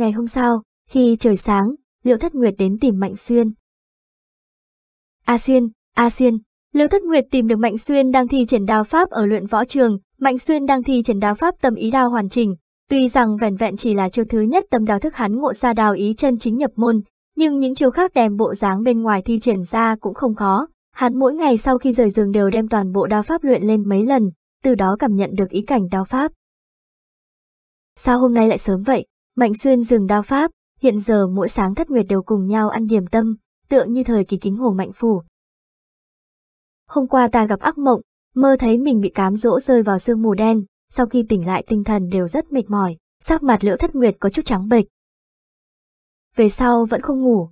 Ngày hôm sau, khi trời sáng, Liễu Thất Nguyệt đến tìm Mạnh Xuyên. A Xuyên, A Xuyên, Liễu Thất Nguyệt tìm được Mạnh Xuyên đang thi triển đao pháp ở luyện võ trường, Mạnh Xuyên đang thi triển đao pháp tâm ý đao hoàn chỉnh. Tuy rằng vẻn vẹn chỉ là chiêu thứ nhất tâm đào thức hắn ngộ ra đào ý chân chính nhập môn, nhưng những chiêu khác đem bộ dáng bên ngoài thi triển ra cũng không khó. Hắn mỗi ngày sau khi rời giường đều đem toàn bộ đao pháp luyện lên mấy lần, từ đó cảm nhận được ý cảnh đao pháp. Sao hôm nay lại sớm vậy? Mạnh Xuyên dừng đao pháp, hiện giờ mỗi sáng thất nguyệt đều cùng nhau ăn điểm tâm, tựa như thời kỳ kính hồ mạnh phủ. Hôm qua ta gặp ác mộng, mơ thấy mình bị cám dỗ rơi vào sương mù đen, sau khi tỉnh lại tinh thần đều rất mệt mỏi, sắc mặt liễu thất nguyệt có chút trắng bệch. Về sau vẫn không ngủ.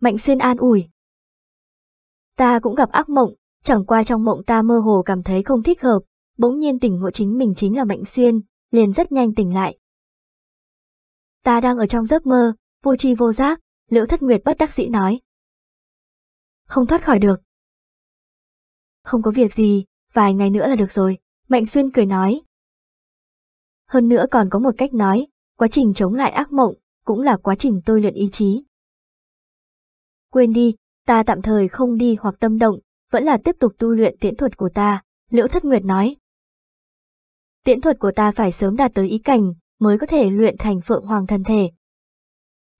Mạnh Xuyên an ủi. Ta cũng gặp ác mộng, chẳng qua trong mộng ta mơ hồ cảm thấy không thích hợp, bỗng nhiên tỉnh ngộ chính mình chính là Mạnh Xuyên, liền rất nhanh tỉnh lại. Ta đang ở trong giấc mơ, vô tri vô giác, Liễu Thất Nguyệt bất đắc dĩ nói. Không thoát khỏi được. Không có việc gì, vài ngày nữa là được rồi, Mạnh Xuyên cười nói. Hơn nữa còn có một cách nói, quá trình chống lại ác mộng, cũng là quá trình tôi luyện ý chí. Quên đi, ta tạm thời không đi hoặc tâm động, vẫn là tiếp tục tu luyện tiễn thuật của ta, Liễu Thất Nguyệt nói. Tiễn thuật của ta phải sớm đạt tới ý cảnh, mới có thể luyện thành phượng hoàng thân thể.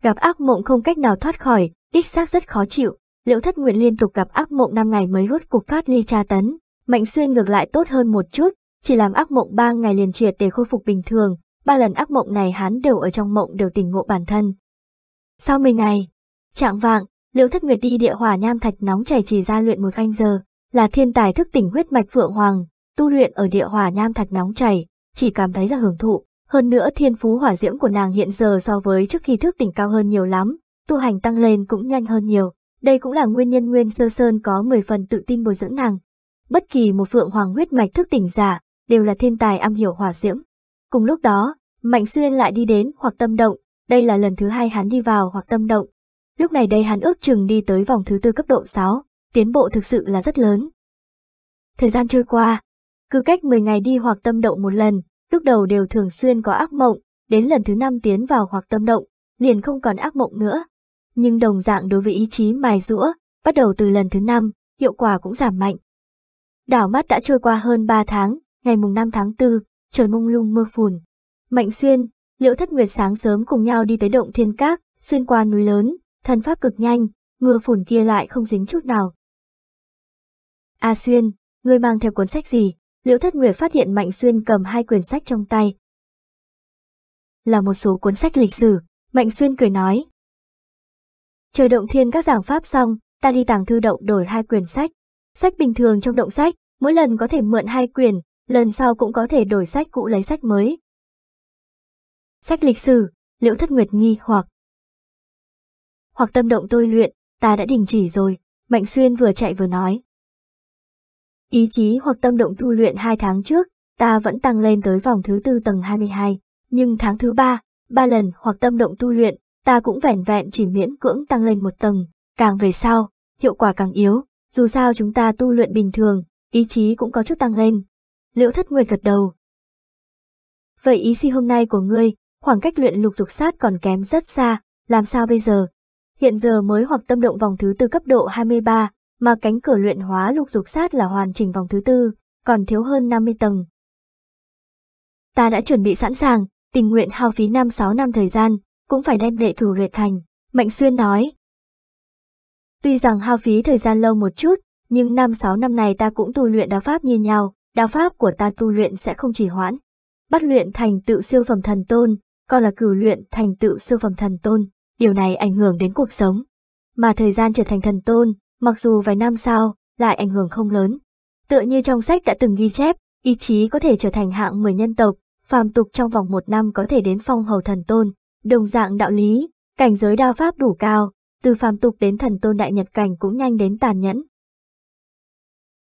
Gặp ác mộng không cách nào thoát khỏi, đích xác rất khó chịu, Liễu Thất Nguyệt liên tục gặp ác mộng 5 ngày mới rút cục thoát ly tra tấn, Mạnh Xuyên ngược lại tốt hơn một chút, chỉ làm ác mộng 3 ngày liền triệt để khôi phục bình thường, ba lần ác mộng này hắn đều ở trong mộng đều tỉnh ngộ bản thân. Sau 10 ngày, trạng vạng, Liễu Thất Nguyệt đi địa hỏa nham thạch nóng chảy chỉ ra luyện một canh giờ, là thiên tài thức tỉnh huyết mạch phượng hoàng, tu luyện ở địa hỏa nham thạch nóng chảy, chỉ cảm thấy là hưởng thụ. Hơn nữa thiên phú hỏa diễm của nàng hiện giờ so với trước khi thức tỉnh cao hơn nhiều lắm, tu hành tăng lên cũng nhanh hơn nhiều. Đây cũng là nguyên nhân Nguyên Sơ Sơn có 10 phần tự tin bồi dưỡng nàng. Bất kỳ một phượng hoàng huyết mạch thức tỉnh giả, đều là thiên tài am hiểu hỏa diễm. Cùng lúc đó, Mạnh Xuyên lại đi đến hoặc tâm động, đây là lần thứ hai hắn đi vào hoặc tâm động. Lúc này đây hắn ước chừng đi tới vòng thứ tư cấp độ 6, tiến bộ thực sự là rất lớn. Thời gian trôi qua, cứ cách 10 ngày đi hoặc tâm động một lần, lúc đầu đều thường xuyên có ác mộng, đến lần thứ năm tiến vào hoặc tâm động, liền không còn ác mộng nữa. Nhưng đồng dạng đối với ý chí mài rũa, bắt đầu từ lần thứ năm, hiệu quả cũng giảm mạnh. Đảo mắt đã trôi qua hơn 3 tháng, ngày mùng 5 tháng 4, trời mông lung mưa phùn. Mạnh xuyên, liễu thất nguyệt sáng sớm cùng nhau đi tới động thiên các, xuyên qua núi lớn, thần pháp cực nhanh, mưa phùn kia lại không dính chút nào. A xuyên, ngươi mang theo cuốn sách gì? Liễu Thất Nguyệt phát hiện Mạnh Xuyên cầm hai quyển sách trong tay. Là một số cuốn sách lịch sử, Mạnh Xuyên cười nói. Chờ động thiên các giảng pháp xong, ta đi tàng thư động đổi hai quyển sách. Sách bình thường trong động sách, mỗi lần có thể mượn hai quyển, lần sau cũng có thể đổi sách cũ lấy sách mới. Sách lịch sử, Liễu Thất Nguyệt nghi hoặc. Hoặc tâm động tôi luyện, ta đã đình chỉ rồi, Mạnh Xuyên vừa chạy vừa nói. Ý chí hoặc tâm động tu luyện hai tháng trước, ta vẫn tăng lên tới vòng thứ tư tầng 22, nhưng tháng thứ ba, ba lần hoặc tâm động tu luyện, ta cũng vẻn vẹn chỉ miễn cưỡng tăng lên một tầng, càng về sau, hiệu quả càng yếu, dù sao chúng ta tu luyện bình thường, ý chí cũng có chút tăng lên. Liễu Thất Nguyệt gật đầu. Vậy ý si hôm nay của ngươi, khoảng cách luyện lục dục sát còn kém rất xa, làm sao bây giờ? Hiện giờ mới hoặc tâm động vòng thứ tư cấp độ 23, mà cánh cửa luyện hóa lục dục sát là hoàn chỉnh vòng thứ tư, còn thiếu hơn 50 tầng. Ta đã chuẩn bị sẵn sàng, tình nguyện hao phí 5-6 năm thời gian, cũng phải đem đệ thủ luyện thành, Mạnh Xuyên nói. Tuy rằng hao phí thời gian lâu một chút, nhưng 5-6 năm này ta cũng tu luyện đao pháp như nhau, đao pháp của ta tu luyện sẽ không chỉ hoãn. Bắt luyện thành tựu siêu phẩm thần tôn, còn là cửu luyện thành tựu siêu phẩm thần tôn, điều này ảnh hưởng đến cuộc sống. Mà thời gian trở thành thần tôn, mặc dù vài năm sau, lại ảnh hưởng không lớn. Tựa như trong sách đã từng ghi chép, ý chí có thể trở thành hạng 10 nhân tộc, phàm tục trong vòng một năm có thể đến phong hầu thần tôn, đồng dạng đạo lý, cảnh giới đao pháp đủ cao, từ phàm tục đến thần tôn đại nhật cảnh cũng nhanh đến tàn nhẫn.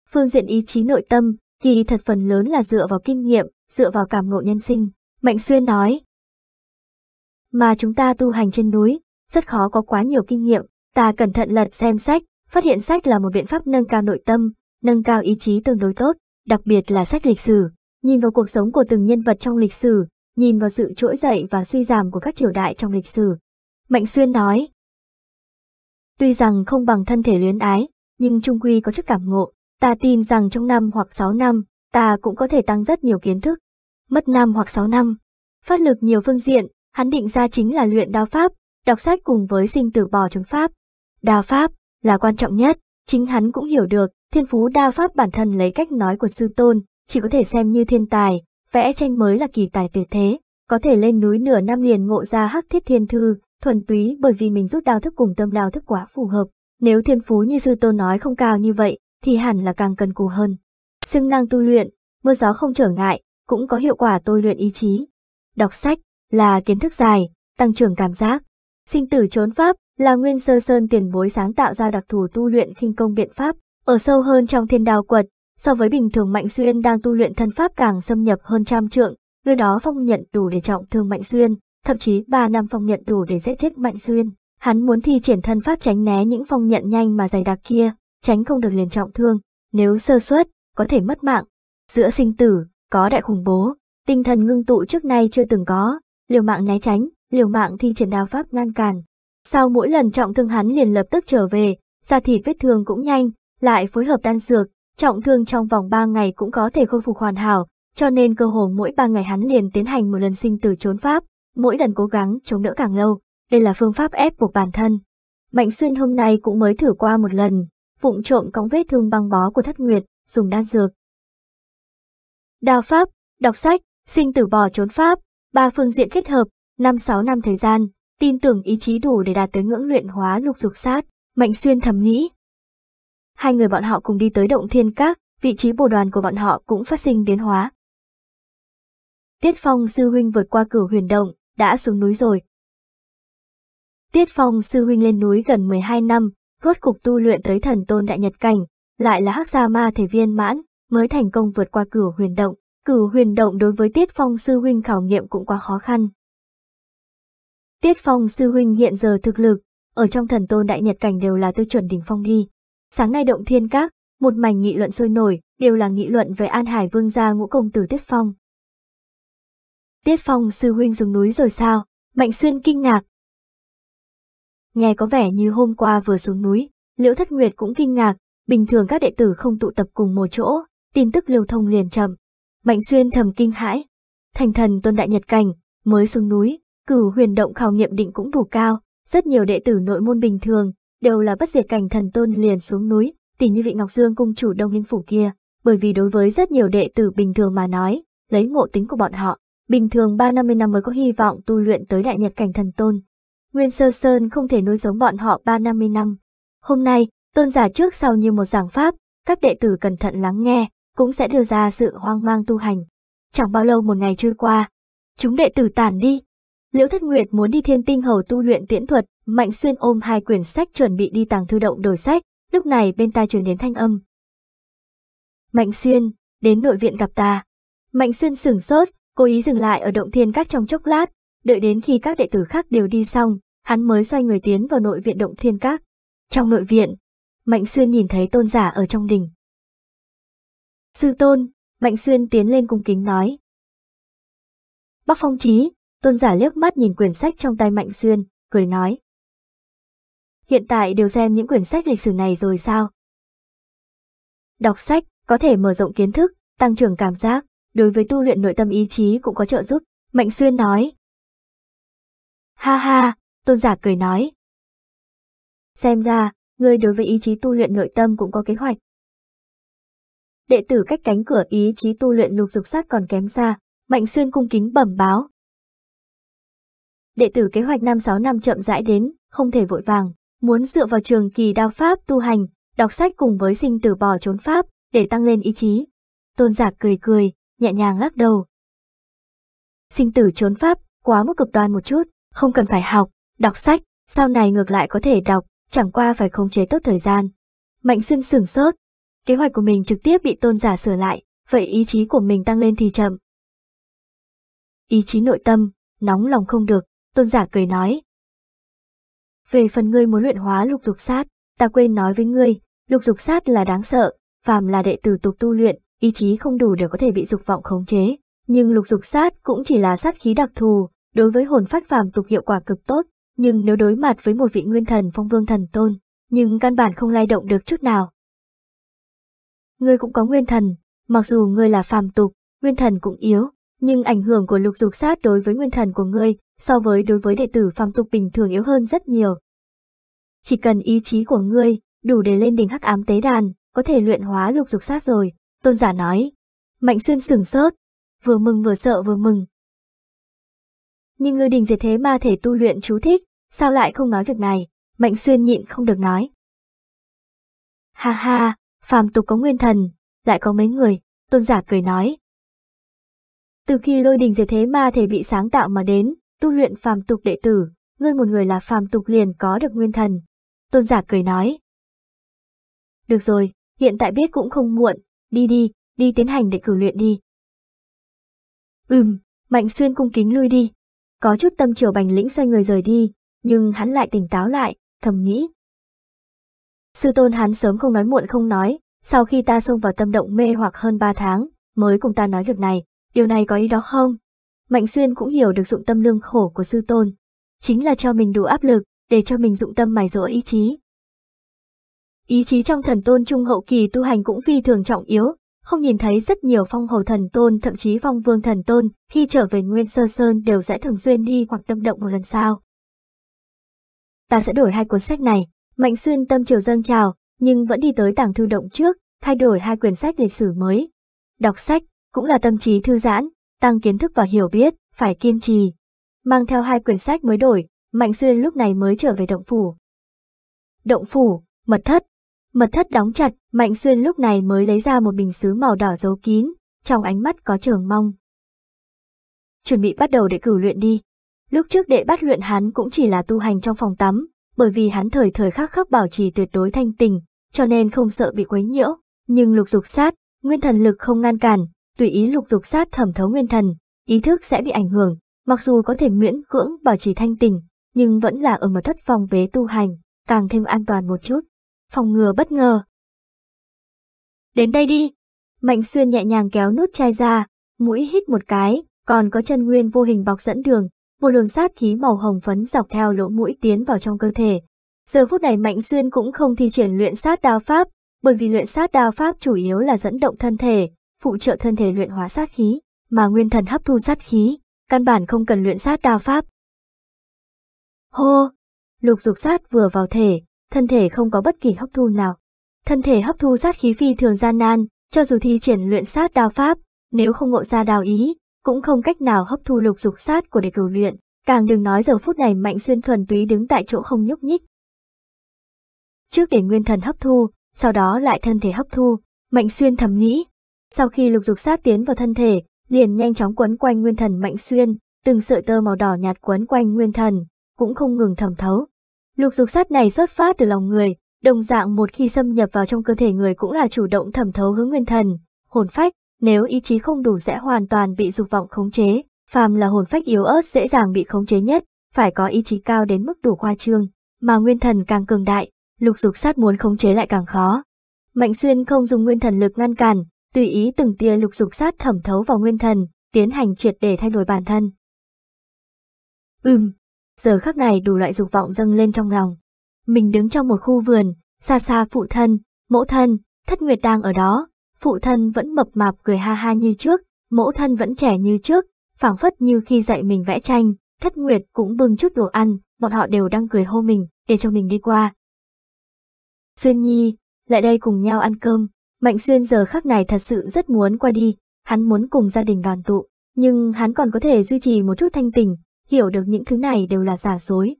Phương diện ý chí nội tâm, thì thật phần lớn là dựa vào kinh nghiệm, dựa vào cảm ngộ nhân sinh, Mạnh Xuyên nói. Mà chúng ta tu hành trên núi, rất khó có quá nhiều kinh nghiệm, ta cẩn thận lật xem sách, Phát hiện sách là một biện pháp nâng cao nội tâm, nâng cao ý chí tương đối tốt, đặc biệt là sách lịch sử. Nhìn vào cuộc sống của từng nhân vật trong lịch sử, nhìn vào sự trỗi dậy và suy giảm của các triều đại trong lịch sử. Mạnh Xuyên nói, Tuy rằng không bằng thân thể luyến ái, nhưng trung quy có chút cảm ngộ, ta tin rằng trong năm hoặc 6 năm, ta cũng có thể tăng rất nhiều kiến thức. Mất năm hoặc 6 năm, phát lực nhiều phương diện, hắn định ra chính là luyện đao pháp, đọc sách cùng với sinh tử bò trốn pháp. Đao pháp là quan trọng nhất, chính hắn cũng hiểu được, thiên phú đa pháp bản thân lấy cách nói của sư tôn, chỉ có thể xem như thiên tài, vẽ tranh mới là kỳ tài tuyệt thế, có thể lên núi nửa năm liền ngộ ra hắc thiết thiên thư, thuần túy bởi vì mình rút đao thức cùng tâm đao thức quá phù hợp. Nếu thiên phú như sư tôn nói không cao như vậy, thì hẳn là càng cần cù hơn. Xưng năng tu luyện, mưa gió không trở ngại, cũng có hiệu quả tôi luyện ý chí. Đọc sách là kiến thức dài, tăng trưởng cảm giác. Sinh tử trốn pháp là nguyên sơ sơn tiền bối sáng tạo ra đặc thù tu luyện khinh công biện pháp, ở sâu hơn trong thiên đao quật, so với bình thường Mạnh Xuyên đang tu luyện thân pháp càng xâm nhập hơn trăm trượng, nơi đó phong nhận đủ để trọng thương Mạnh Xuyên, thậm chí 3 năm phong nhận đủ để giết chết Mạnh Xuyên. Hắn muốn thi triển thân pháp tránh né những phong nhận nhanh mà dày đặc kia, tránh không được liền trọng thương, nếu sơ suất, có thể mất mạng. Giữa sinh tử, có đại khủng bố, tinh thần ngưng tụ trước nay chưa từng có, liều mạng né tránh, liều mạng thi triển đao pháp ngăn cản. Sau mỗi lần trọng thương hắn liền lập tức trở về, da thịt vết thương cũng nhanh, lại phối hợp đan dược, trọng thương trong vòng 3 ngày cũng có thể khôi phục hoàn hảo, cho nên cơ hồ mỗi 3 ngày hắn liền tiến hành một lần sinh tử trốn pháp, mỗi lần cố gắng chống đỡ càng lâu, đây là phương pháp ép buộc bản thân. Mạnh Xuyên hôm nay cũng mới thử qua một lần, vụng trộm cõng vết thương băng bó của thất nguyệt, dùng đan dược. Đào pháp, đọc sách, sinh tử bỏ trốn pháp, ba phương diện kết hợp, 5-6 năm thời gian, tin tưởng ý chí đủ để đạt tới ngưỡng luyện hóa lục dục sát, Mạnh Xuyên thầm nghĩ. Hai người bọn họ cùng đi tới động thiên các, vị trí bồ đoàn của bọn họ cũng phát sinh biến hóa. Tiết Phong sư huynh vượt qua cửu huyền động, đã xuống núi rồi. Tiết Phong sư huynh lên núi gần 12 năm, rốt cục tu luyện tới thần tôn đại nhật cảnh, lại là hắc gia ma thể viên mãn, mới thành công vượt qua cửu huyền động. Cửu huyền động đối với Tiết Phong sư huynh khảo nghiệm cũng quá khó khăn. Tiết Phong sư huynh hiện giờ thực lực, ở trong thần tôn đại nhật cảnh đều là tiêu chuẩn đỉnh phong đi. Sáng nay động thiên các, một mảnh nghị luận sôi nổi, đều là nghị luận về An Hải Vương gia ngũ công tử Tiết Phong. Tiết Phong sư huynh dùng núi rồi sao? Mạnh Xuyên kinh ngạc. Nghe có vẻ như hôm qua vừa xuống núi, Liễu Thất Nguyệt cũng kinh ngạc, bình thường các đệ tử không tụ tập cùng một chỗ, tin tức lưu thông liền chậm. Mạnh Xuyên thầm kinh hãi. Thành thần tôn đại nhật cảnh, mới xuống núi, cửu huyền động khảo nghiệm định cũng đủ cao, rất nhiều đệ tử nội môn bình thường, đều là bất diệt cảnh thần tôn liền xuống núi, tỷ như vị Ngọc Dương cung chủ Đông Linh Phủ kia, bởi vì đối với rất nhiều đệ tử bình thường mà nói, lấy ngộ tính của bọn họ, bình thường 3-50 năm mới có hy vọng tu luyện tới đại nhật cảnh thần tôn. Nguyên Sơ Sơn không thể nuôi giống bọn họ 3-50 năm. Hôm nay, tôn giả trước sau như một giảng pháp, các đệ tử cẩn thận lắng nghe, cũng sẽ đưa ra sự hoang mang tu hành. Chẳng bao lâu một ngày trôi qua, chúng đệ tử tản đi. Liễu Thất Nguyệt muốn đi thiên tinh hầu tu luyện tiễn thuật, Mạnh Xuyên ôm hai quyển sách chuẩn bị đi tàng thư động đổi sách, lúc này bên tai truyền đến thanh âm. Mạnh Xuyên, đến nội viện gặp ta. Mạnh Xuyên sửng sốt, cố ý dừng lại ở động thiên các trong chốc lát, đợi đến khi các đệ tử khác đều đi xong, hắn mới xoay người tiến vào nội viện động thiên các. Trong nội viện, Mạnh Xuyên nhìn thấy tôn giả ở trong đình. Sư tôn, Mạnh Xuyên tiến lên cung kính nói. Bắc Phong Chí, tôn giả liếc mắt nhìn quyển sách trong tay Mạnh Xuyên, cười nói. Hiện tại đều xem những quyển sách lịch sử này rồi sao? Đọc sách có thể mở rộng kiến thức, tăng trưởng cảm giác, đối với tu luyện nội tâm ý chí cũng có trợ giúp, Mạnh Xuyên nói. Ha ha, tôn giả cười nói. Xem ra, người đối với ý chí tu luyện nội tâm cũng có kế hoạch. Đệ tử cách cánh cửa ý chí tu luyện lục dục sát còn kém xa, Mạnh Xuyên cung kính bẩm báo. Đệ tử kế hoạch năm 6 năm chậm rãi đến, không thể vội vàng, muốn dựa vào trường kỳ đao pháp tu hành, đọc sách cùng với sinh tử bỏ trốn pháp, để tăng lên ý chí. Tôn giả cười cười, nhẹ nhàng lắc đầu. Sinh tử trốn pháp, quá mức cực đoan một chút, không cần phải học, đọc sách, sau này ngược lại có thể đọc, chẳng qua phải khống chế tốt thời gian. Mạnh xuyên sửng sốt, kế hoạch của mình trực tiếp bị tôn giả sửa lại, vậy ý chí của mình tăng lên thì chậm. Ý chí nội tâm, nóng lòng không được, tôn giả cười nói. Về phần ngươi muốn luyện hóa lục dục sát, ta quên nói với ngươi, lục dục sát là đáng sợ, phàm là đệ tử tục tu luyện, ý chí không đủ đều có thể bị dục vọng khống chế, nhưng lục dục sát cũng chỉ là sát khí đặc thù, đối với hồn phách phàm tục hiệu quả cực tốt, nhưng nếu đối mặt với một vị nguyên thần phong vương thần tôn, nhưng căn bản không lay động được chút nào. Ngươi cũng có nguyên thần, mặc dù ngươi là phàm tục, nguyên thần cũng yếu, nhưng ảnh hưởng của lục dục sát đối với nguyên thần của ngươi so với đối với đệ tử phàm tục bình thường yếu hơn rất nhiều. Chỉ cần ý chí của ngươi đủ để lên đỉnh hắc ám tế đàn, có thể luyện hóa lục dục sát rồi, tôn giả nói. Mạnh xuyên sửng sốt, vừa mừng vừa sợ vừa mừng. Nhưng ngươi đình diệt thế ma thể tu luyện chú thích, sao lại không nói việc này, Mạnh xuyên nhịn không được nói. Ha ha, phàm tục có nguyên thần, lại có mấy người, tôn giả cười nói. Từ khi lôi đình diệt thế ma thể bị sáng tạo mà đến, tu luyện phàm tục đệ tử, ngươi một người là phàm tục liền có được nguyên thần. Tôn giả cười nói. Được rồi, hiện tại biết cũng không muộn, đi đi, đi tiến hành để cử luyện đi. Ừm, Mạnh Xuyên cung kính lui đi. Có chút tâm chiều bành lĩnh xoay người rời đi, nhưng hắn lại tỉnh táo lại, thầm nghĩ. Sư tôn hắn sớm không nói muộn không nói, sau khi ta xông vào tâm động mê hoặc hơn ba tháng, mới cùng ta nói việc này, điều này có ý đó không? Mạnh Xuyên cũng hiểu được dụng tâm lương khổ của sư tôn, chính là cho mình đủ áp lực, để cho mình dụng tâm mài dỗ ý chí. Ý chí trong thần tôn trung hậu kỳ tu hành cũng phi thường trọng yếu, không nhìn thấy rất nhiều phong hầu thần tôn thậm chí phong vương thần tôn khi trở về Nguyên Sơ Sơn đều sẽ thường xuyên đi hoặc tâm động một lần sao. Ta sẽ đổi hai cuốn sách này, Mạnh Xuyên tâm chiều dâng trào, nhưng vẫn đi tới tàng thư động trước, thay đổi hai quyển sách lịch sử mới. Đọc sách cũng là tâm trí thư giãn, tăng kiến thức và hiểu biết, phải kiên trì. Mang theo hai quyển sách mới đổi, Mạnh Xuyên lúc này mới trở về động phủ. Động phủ, mật thất. Mật thất đóng chặt, Mạnh Xuyên lúc này mới lấy ra một bình sứ màu đỏ giấu kín, trong ánh mắt có trường mong. Chuẩn bị bắt đầu để cử luyện đi. Lúc trước đệ bắt luyện hắn cũng chỉ là tu hành trong phòng tắm, bởi vì hắn thời thời khắc khắc bảo trì tuyệt đối thanh tình, cho nên không sợ bị quấy nhiễu. Nhưng lục dục sát, nguyên thần lực không ngăn cản, tùy ý lục dục sát thẩm thấu nguyên thần, ý thức sẽ bị ảnh hưởng, mặc dù có thể miễn cưỡng bảo trì thanh tình, nhưng vẫn là ở một thất phòng bế tu hành, càng thêm an toàn một chút. Phòng ngừa bất ngờ. Đến đây đi. Mạnh xuyên nhẹ nhàng kéo nút chai ra, mũi hít một cái, còn có chân nguyên vô hình bọc dẫn đường, một luồng sát khí màu hồng phấn dọc theo lỗ mũi tiến vào trong cơ thể. Giờ phút này Mạnh Xuyên cũng không thi triển luyện sát đao pháp, bởi vì luyện sát đao pháp chủ yếu là dẫn động thân thể, phụ trợ thân thể luyện hóa sát khí, mà nguyên thần hấp thu sát khí, căn bản không cần luyện sát đao pháp. Hô! Lục dục sát vừa vào thể, thân thể không có bất kỳ hấp thu nào. Thân thể hấp thu sát khí phi thường gian nan, cho dù thi triển luyện sát đao pháp, nếu không ngộ ra đào ý, cũng không cách nào hấp thu lục dục sát của đệ cửu luyện, càng đừng nói giờ phút này Mạnh Xuyên thuần túy đứng tại chỗ không nhúc nhích. Trước để nguyên thần hấp thu, sau đó lại thân thể hấp thu, Mạnh Xuyên thầm nghĩ. Sau khi lục dục sát tiến vào thân thể, liền nhanh chóng quấn quanh nguyên thần Mạnh Xuyên, từng sợi tơ màu đỏ nhạt quấn quanh nguyên thần, cũng không ngừng thẩm thấu. Lục dục sát này xuất phát từ lòng người, đồng dạng một khi xâm nhập vào trong cơ thể người cũng là chủ động thẩm thấu hướng nguyên thần, hồn phách, nếu ý chí không đủ sẽ hoàn toàn bị dục vọng khống chế, phàm là hồn phách yếu ớt dễ dàng bị khống chế nhất, phải có ý chí cao đến mức đủ khoa trương, mà nguyên thần càng cường đại, lục dục sát muốn khống chế lại càng khó. Mạnh xuyên không dùng nguyên thần lực ngăn cản, tùy ý từng tia lục dục sát thẩm thấu vào nguyên thần, tiến hành triệt để thay đổi bản thân. Ừm, giờ khắc này đủ loại dục vọng dâng lên trong lòng. Mình đứng trong một khu vườn, xa xa phụ thân, mẫu thân, thất nguyệt đang ở đó, phụ thân vẫn mập mạp cười ha ha như trước, mẫu thân vẫn trẻ như trước, phảng phất như khi dạy mình vẽ tranh, thất nguyệt cũng bưng chút đồ ăn, bọn họ đều đang cười hô mình, để cho mình đi qua. Xuyên Nhi, lại đây cùng nhau ăn cơm, Mạnh Xuyên giờ khắc này thật sự rất muốn qua đi, hắn muốn cùng gia đình đoàn tụ, nhưng hắn còn có thể duy trì một chút thanh tình, hiểu được những thứ này đều là giả dối.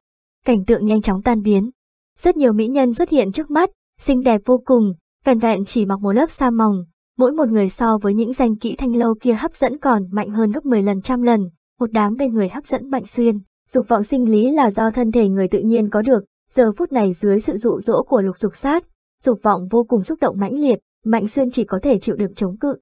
Cảnh tượng nhanh chóng tan biến. Rất nhiều mỹ nhân xuất hiện trước mắt, xinh đẹp vô cùng, vẹn vẹn chỉ mặc một lớp sa mỏng, mỗi một người so với những danh kỹ thanh lâu kia hấp dẫn còn mạnh hơn gấp 10 lần trăm lần, một đám bên người hấp dẫn mạnh xuyên. Dục vọng sinh lý là do thân thể người tự nhiên có được, giờ phút này dưới sự dụ dỗ của lục dục sát, dục vọng vô cùng xúc động mãnh liệt, mạnh xuyên chỉ có thể chịu đựng chống cự.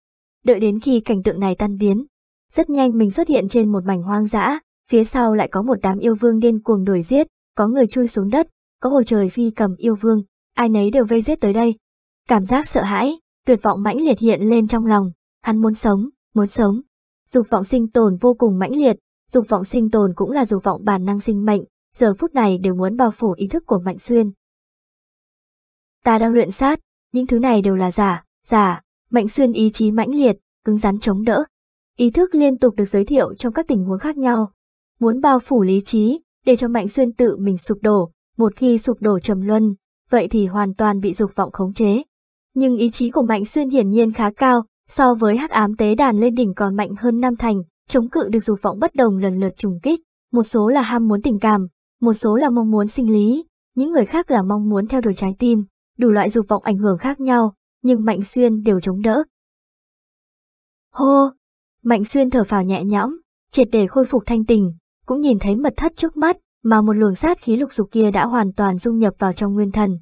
Đợi đến khi cảnh tượng này tan biến, rất nhanh mình xuất hiện trên một mảnh hoang dã, phía sau lại có một đám yêu vương điên cuồng đuổi giết, có người chui xuống đất, có hồ trời phi cầm yêu vương, ai nấy đều vây giết tới đây. Cảm giác sợ hãi, tuyệt vọng mãnh liệt hiện lên trong lòng, hắn muốn sống, muốn sống. dục vọng sinh tồn vô cùng mãnh liệt, dục vọng sinh tồn cũng là dục vọng bản năng sinh mệnh, giờ phút này đều muốn bao phủ ý thức của Mạnh Xuyên. Ta đang luyện sát, những thứ này đều là giả, giả, Mạnh Xuyên ý chí mãnh liệt, cứng rắn chống đỡ. Ý thức liên tục được giới thiệu trong các tình huống khác nhau. Muốn bao phủ lý trí, để cho Mạnh Xuyên tự mình sụp đổ, một khi sụp đổ trầm luân, vậy thì hoàn toàn bị dục vọng khống chế. Nhưng ý chí của Mạnh Xuyên hiển nhiên khá cao, so với hắc ám tế đàn lên đỉnh còn mạnh hơn năm thành, chống cự được dục vọng bất đồng lần lượt trùng kích. Một số là ham muốn tình cảm, một số là mong muốn sinh lý, những người khác là mong muốn theo đuổi trái tim, đủ loại dục vọng ảnh hưởng khác nhau, nhưng Mạnh Xuyên đều chống đỡ. Hô! Mạnh Xuyên thở phào nhẹ nhõm, triệt để khôi phục thanh tình, cũng nhìn thấy mật thất trước mắt, mà một luồng sát khí lục dục kia đã hoàn toàn dung nhập vào trong nguyên thần.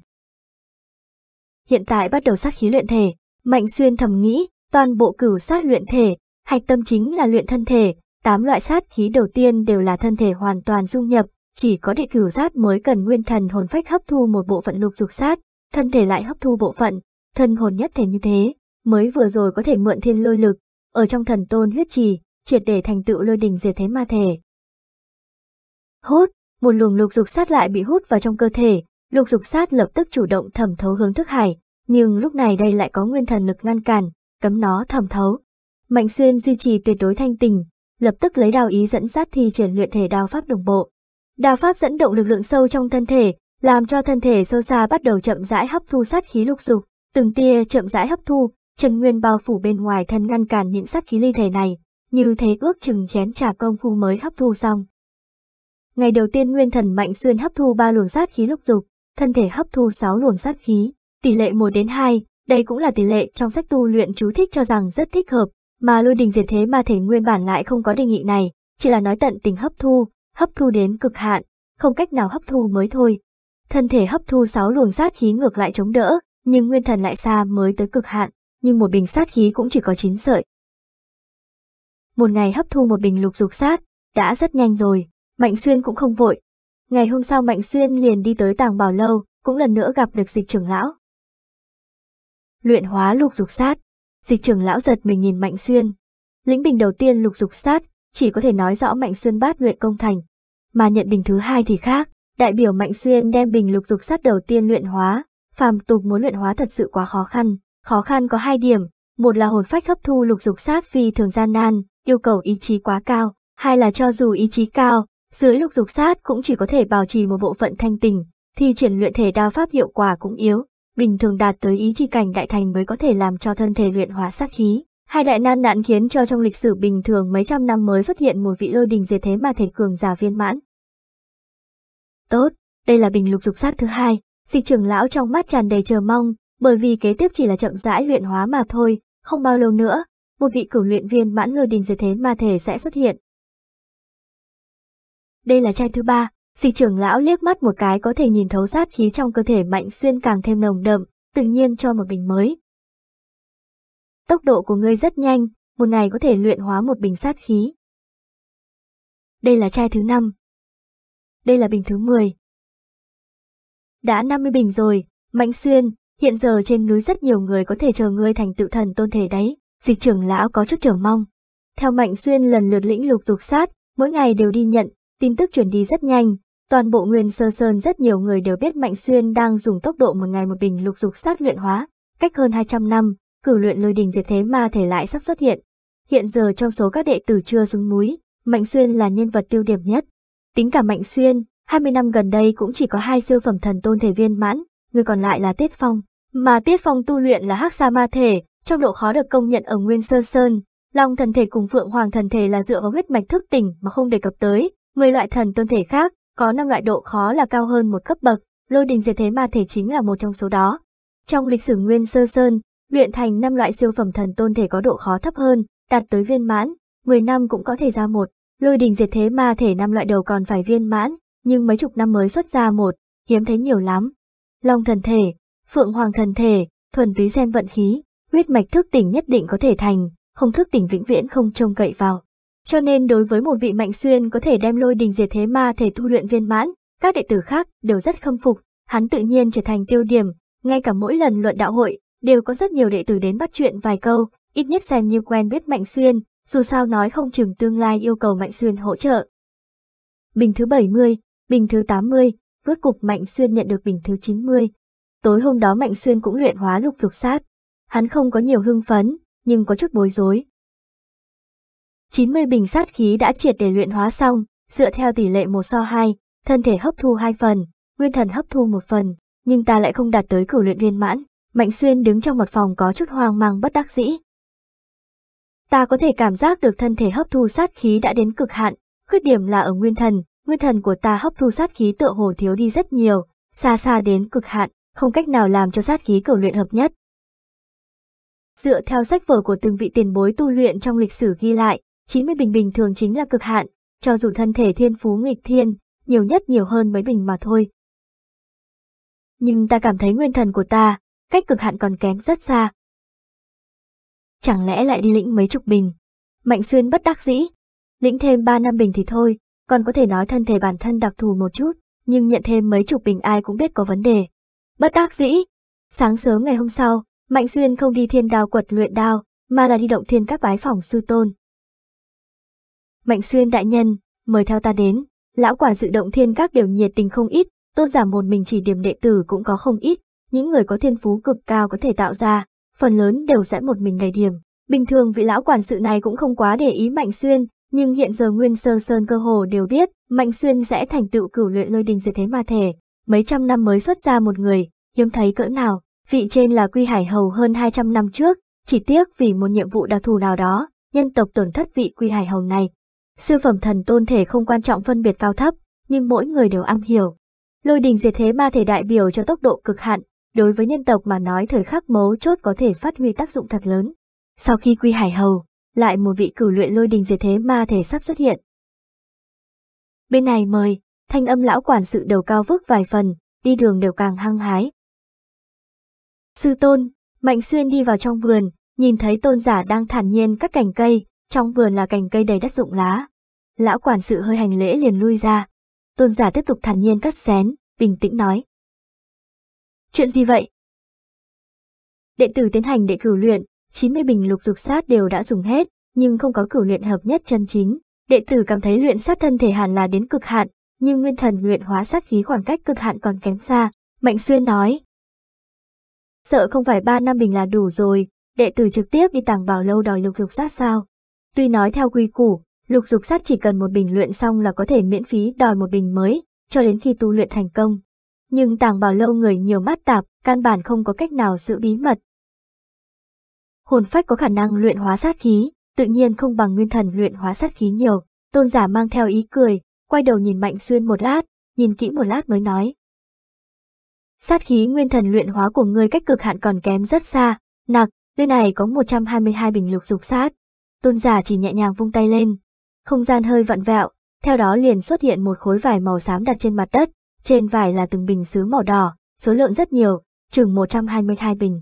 Hiện tại bắt đầu sát khí luyện thể, Mạnh Xuyên thầm nghĩ, toàn bộ cửu sát luyện thể, hạch tâm chính là luyện thân thể, tám loại sát khí đầu tiên đều là thân thể hoàn toàn dung nhập, chỉ có địa cửu sát mới cần nguyên thần hồn phách hấp thu một bộ phận lục dục sát, thân thể lại hấp thu bộ phận, thân hồn nhất thể như thế, mới vừa rồi có thể mượn thiên lôi lực, ở trong thần tôn huyết trì, triệt để thành tựu lôi đình diệt thế ma thể. Hút, một luồng lục dục sát lại bị hút vào trong cơ thể, lục dục sát lập tức chủ động thẩm thấu hướng thức hải, nhưng lúc này đây lại có nguyên thần lực ngăn cản, cấm nó thẩm thấu. Mạnh xuyên duy trì tuyệt đối thanh tình, lập tức lấy đào ý dẫn sát thi triển luyện thể đao pháp đồng bộ. Đao pháp dẫn động lực lượng sâu trong thân thể, làm cho thân thể sâu xa bắt đầu chậm rãi hấp thu sát khí lục dục, từng tia chậm rãi hấp thu, Trần nguyên bao phủ bên ngoài thân ngăn cản những sát khí ly thể này, như thế ước chừng chén trà công phu mới hấp thu xong. Ngày đầu tiên nguyên thần mạnh xuyên hấp thu ba luồng sát khí lục dục, thân thể hấp thu 6 luồng sát khí, tỷ lệ 1 đến 2, đây cũng là tỷ lệ trong sách tu luyện chú thích cho rằng rất thích hợp, mà lôi đình diệt thế ma thể nguyên bản lại không có đề nghị này, chỉ là nói tận tình hấp thu, hấp thu đến cực hạn, không cách nào hấp thu mới thôi. Thân thể hấp thu sáu luồng sát khí ngược lại chống đỡ, nhưng nguyên thần lại xa mới tới cực hạn, nhưng một bình sát khí cũng chỉ có 9 sợi. Một ngày hấp thu một bình lục dục sát, đã rất nhanh rồi, Mạnh Xuyên cũng không vội. Ngày hôm sau Mạnh Xuyên liền đi tới tàng bảo lâu, cũng lần nữa gặp được dịch trưởng lão. Luyện hóa lục dục sát, dịch trưởng lão giật mình nhìn Mạnh Xuyên. Lĩnh bình đầu tiên lục dục sát, chỉ có thể nói rõ Mạnh Xuyên bát luyện công thành. Mà nhận bình thứ hai thì khác, đại biểu Mạnh Xuyên đem bình lục dục sát đầu tiên luyện hóa, phàm tục muốn luyện hóa thật sự quá khó khăn. Khó khăn có hai điểm, một là hồn phách hấp thu lục dục sát phi thường gian nan, yêu cầu ý chí quá cao, hai là cho dù ý chí cao, dưới lục dục sát cũng chỉ có thể bảo trì một bộ phận thanh tình, thì triển luyện thể đao pháp hiệu quả cũng yếu, bình thường đạt tới ý chí cảnh đại thành mới có thể làm cho thân thể luyện hóa sát khí. Hai đại nan nạn khiến cho trong lịch sử bình thường mấy trăm năm mới xuất hiện một vị lôi đình dề thế mà thể cường giả viên mãn. Tốt, đây là bình lục dục sát thứ hai, dịch trưởng lão trong mắt tràn đầy chờ mong, bởi vì kế tiếp chỉ là chậm rãi luyện hóa mà thôi, không bao lâu nữa, một vị cửu luyện viên mãn lôi đình giới thế ma thể sẽ xuất hiện. Đây là chai thứ ba, dịch trưởng lão liếc mắt một cái có thể nhìn thấu sát khí trong cơ thể mạnh xuyên càng thêm nồng đậm, tự nhiên cho một bình mới. Tốc độ của ngươi rất nhanh, một ngày có thể luyện hóa một bình sát khí. Đây là chai thứ năm. Đây là bình thứ 10. Đã 50 bình rồi, Mạnh Xuyên, hiện giờ trên núi rất nhiều người có thể chờ ngươi thành tự thần tôn thể đấy, dịch trưởng lão có chút chờ mong. Theo Mạnh Xuyên lần lượt lĩnh lục dục sát, mỗi ngày đều đi nhận, tin tức truyền đi rất nhanh, toàn bộ Nguyên Sơ Sơn rất nhiều người đều biết Mạnh Xuyên đang dùng tốc độ một ngày một bình lục dục sát luyện hóa, cách hơn 200 năm, cử luyện lôi đình diệt thế ma thể lại sắp xuất hiện. Hiện giờ trong số các đệ tử chưa xuống núi, Mạnh Xuyên là nhân vật tiêu điểm nhất. Tính cả Mạnh Xuyên, 20 năm gần đây cũng chỉ có hai siêu phẩm thần tôn thể viên mãn, người còn lại là Tiết Phong. Mà Tiết Phong tu luyện là hắc sa ma thể, trong độ khó được công nhận ở Nguyên Sơ Sơn. Long thần thể cùng Phượng Hoàng thần thể là dựa vào huyết mạch thức tỉnh mà không đề cập tới, 10 loại thần tôn thể khác, có 5 loại độ khó là cao hơn một cấp bậc, lôi đình diệt thế ma thể chính là một trong số đó. Trong lịch sử Nguyên Sơ Sơn, luyện thành 5 loại siêu phẩm thần tôn thể có độ khó thấp hơn, đạt tới viên mãn, 10 năm cũng có thể ra một, lôi đình diệt thế ma thể năm loại đầu còn phải viên mãn, nhưng mấy chục năm mới xuất ra một, hiếm thấy nhiều lắm. Long thần thể, Phượng Hoàng thần thể, thuần túy xem vận khí, huyết mạch thức tỉnh nhất định có thể thành, không thức tỉnh vĩnh viễn không trông cậy vào. Cho nên đối với một vị mạnh xuyên có thể đem lôi đình diệt thế ma thể tu luyện viên mãn, các đệ tử khác đều rất khâm phục, hắn tự nhiên trở thành tiêu điểm, ngay cả mỗi lần luận đạo hội, đều có rất nhiều đệ tử đến bắt chuyện vài câu, ít nhất xem như quen biết mạnh xuyên, dù sao nói không chừng tương lai yêu cầu Mạnh Xuyên hỗ trợ. Bình thứ 70, bình thứ 80, rốt cục Mạnh Xuyên nhận được bình thứ 90. Tối hôm đó Mạnh Xuyên cũng luyện hóa lục dục sát. Hắn không có nhiều hưng phấn, nhưng có chút bối rối. 90 bình sát khí đã triệt để luyện hóa xong, dựa theo tỷ lệ 1 so 2, thân thể hấp thu 2 phần, nguyên thần hấp thu một phần, nhưng ta lại không đạt tới cửu luyện viên mãn. Mạnh Xuyên đứng trong một phòng có chút hoang mang bất đắc dĩ. Ta có thể cảm giác được thân thể hấp thu sát khí đã đến cực hạn, khuyết điểm là ở nguyên thần, nguyên thần của ta hấp thu sát khí tựa hồ thiếu đi rất nhiều, xa xa đến cực hạn, không cách nào làm cho sát khí cầu luyện hợp nhất. Dựa theo sách vở của từng vị tiền bối tu luyện trong lịch sử ghi lại, 90 bình bình thường chính là cực hạn, cho dù thân thể thiên phú nghịch thiên, nhiều nhất nhiều hơn mấy bình mà thôi. Nhưng ta cảm thấy nguyên thần của ta, cách cực hạn còn kém rất xa. Chẳng lẽ lại đi lĩnh mấy chục bình? Mạnh xuyên bất đắc dĩ. Lĩnh thêm 3 năm bình thì thôi, còn có thể nói thân thể bản thân đặc thù một chút, nhưng nhận thêm mấy chục bình ai cũng biết có vấn đề. Bất đắc dĩ. Sáng sớm ngày hôm sau, Mạnh Xuyên không đi thiên đao quật luyện đao, mà là đi động thiên các bái phòng sư tôn. Mạnh Xuyên đại nhân, mời theo ta đến, lão quản sự động thiên các đều nhiệt tình không ít, tôn giả một mình chỉ điểm đệ tử cũng có không ít, những người có thiên phú cực cao có thể tạo ra, phần lớn đều sẽ một mình ngày điểm. Bình thường vị lão quản sự này cũng không quá để ý Mạnh Xuyên, nhưng hiện giờ Nguyên Sơ Sơn cơ hồ đều biết, Mạnh Xuyên sẽ thành tựu cửu luyện lôi đình diệt thế ma thể, mấy trăm năm mới xuất ra một người, hiếm thấy cỡ nào, vị trên là Quy Hải Hầu hơn 200 năm trước, chỉ tiếc vì một nhiệm vụ đặc thù nào đó, nhân tộc tổn thất vị Quy Hải Hầu này. Sư phẩm thần tôn thể không quan trọng phân biệt cao thấp, nhưng mỗi người đều am hiểu. Lôi đình diệt thế ma thể đại biểu cho tốc độ cực hạn, đối với nhân tộc mà nói thời khắc mấu chốt có thể phát huy tác dụng thật lớn. Sau khi quy hải hầu, lại một vị cử luyện lôi đình diệt thế ma thể sắp xuất hiện. Bên này mời, thanh âm lão quản sự đầu cao vức vài phần, đi đường đều càng hăng hái. Sư tôn, Mạnh Xuyên đi vào trong vườn, nhìn thấy tôn giả đang thản nhiên cắt cành cây, trong vườn là cành cây đầy đất rụng lá. Lão quản sự hơi hành lễ liền lui ra. Tôn giả tiếp tục thản nhiên cắt xén, bình tĩnh nói. Chuyện gì vậy? Đệ tử tiến hành đệ cửu luyện, 90 bình lục dục sát đều đã dùng hết, nhưng không có cửu luyện hợp nhất chân chính. Đệ tử cảm thấy luyện sát thân thể hàn là đến cực hạn, nhưng nguyên thần luyện hóa sát khí khoảng cách cực hạn còn kém xa. Mạnh Xuyên nói. Sợ không phải 3 năm bình là đủ rồi, đệ tử trực tiếp đi tàng bảo lâu đòi lục dục sát sao. Tuy nói theo quy củ, lục dục sát chỉ cần một bình luyện xong là có thể miễn phí đòi một bình mới, cho đến khi tu luyện thành công. Nhưng tàng bảo lâu người nhiều mắt tạp, căn bản không có cách nào giữ bí mật. Hồn phách có khả năng luyện hóa sát khí, tự nhiên không bằng nguyên thần luyện hóa sát khí nhiều. Tôn giả mang theo ý cười, quay đầu nhìn Mạnh Xuyên một lát, nhìn kỹ một lát mới nói. Sát khí nguyên thần luyện hóa của ngươi cách cực hạn còn kém rất xa, nặc, nơi này có 122 bình lục dục sát. Tôn giả chỉ nhẹ nhàng vung tay lên. Không gian hơi vặn vẹo, theo đó liền xuất hiện một khối vải màu xám đặt trên mặt đất, trên vải là từng bình sứ màu đỏ, số lượng rất nhiều, chừng 122 bình.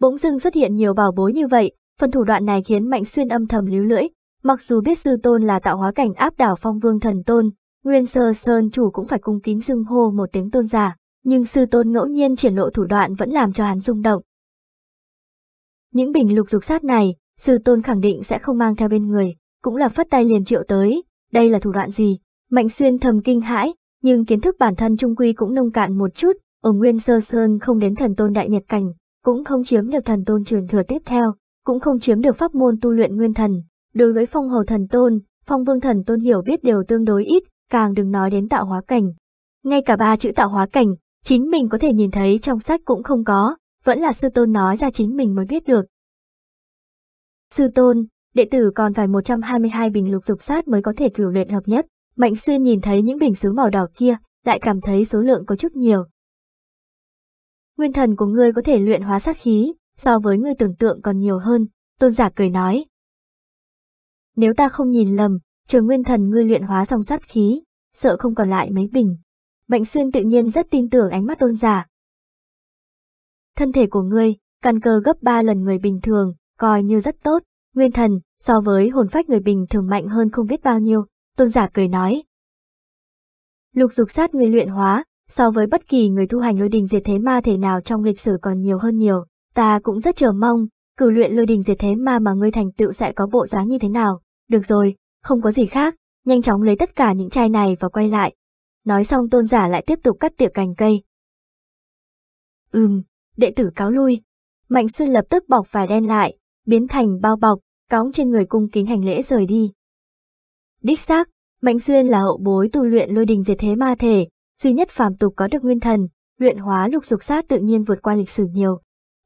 Bỗng dưng xuất hiện nhiều bảo bối như vậy, phần thủ đoạn này khiến Mạnh Xuyên âm thầm líu lưỡi, mặc dù biết sư tôn là tạo hóa cảnh áp đảo phong vương thần tôn, nguyên sơ sơn chủ cũng phải cung kính xưng hô một tiếng tôn giả, nhưng sư tôn ngẫu nhiên triển lộ thủ đoạn vẫn làm cho hắn rung động. Những bình lục dục sát này, sư tôn khẳng định sẽ không mang theo bên người, cũng là phất tay liền triệu tới, đây là thủ đoạn gì? Mạnh xuyên thầm kinh hãi, nhưng kiến thức bản thân trung quy cũng nông cạn một chút, ở Nguyên Sơ Sơn không đến thần tôn đại nhật cảnh, cũng không chiếm được thần tôn truyền thừa tiếp theo, cũng không chiếm được pháp môn tu luyện nguyên thần. Đối với phong hầu thần tôn, phong vương thần tôn hiểu biết đều tương đối ít, càng đừng nói đến tạo hóa cảnh. Ngay cả ba chữ tạo hóa cảnh, chính mình có thể nhìn thấy trong sách cũng không có, vẫn là sư tôn nói ra chính mình mới biết được. Sư tôn, đệ tử còn phải 122 bình lục dục sát mới có thể cửu luyện hợp nhất. Mạnh Xuyên nhìn thấy những bình sứ màu đỏ kia, lại cảm thấy số lượng có chút nhiều. Nguyên thần của ngươi có thể luyện hóa sát khí, so với ngươi tưởng tượng còn nhiều hơn, tôn giả cười nói. Nếu ta không nhìn lầm, chờ nguyên thần ngươi luyện hóa xong sát khí, sợ không còn lại mấy bình. Mạnh Xuyên tự nhiên rất tin tưởng ánh mắt tôn giả. Thân thể của ngươi, căn cơ gấp 3 lần người bình thường, coi như rất tốt, nguyên thần, so với hồn phách người bình thường mạnh hơn không biết bao nhiêu, tôn giả cười nói. Lục dục sát người luyện hóa, so với bất kỳ người thu hành lôi đình diệt thế ma thể nào trong lịch sử còn nhiều hơn nhiều, ta cũng rất chờ mong, cử luyện lôi đình diệt thế ma mà ngươi thành tựu sẽ có bộ dáng như thế nào, Được rồi, không có gì khác, nhanh chóng lấy tất cả những chai này và quay lại. Nói xong tôn giả lại tiếp tục cắt tỉa cành cây. Ừm, đệ tử cáo lui. Mạnh Xuyên lập tức bọc vải đen lại, biến thành bao bọc, cõng trên người cung kính hành lễ rời đi. Đích xác, Mạnh Xuyên là hậu bối tu luyện lôi đình diệt thế ma thể, duy nhất phàm tục có được nguyên thần, luyện hóa lục dục sát tự nhiên vượt qua lịch sử nhiều.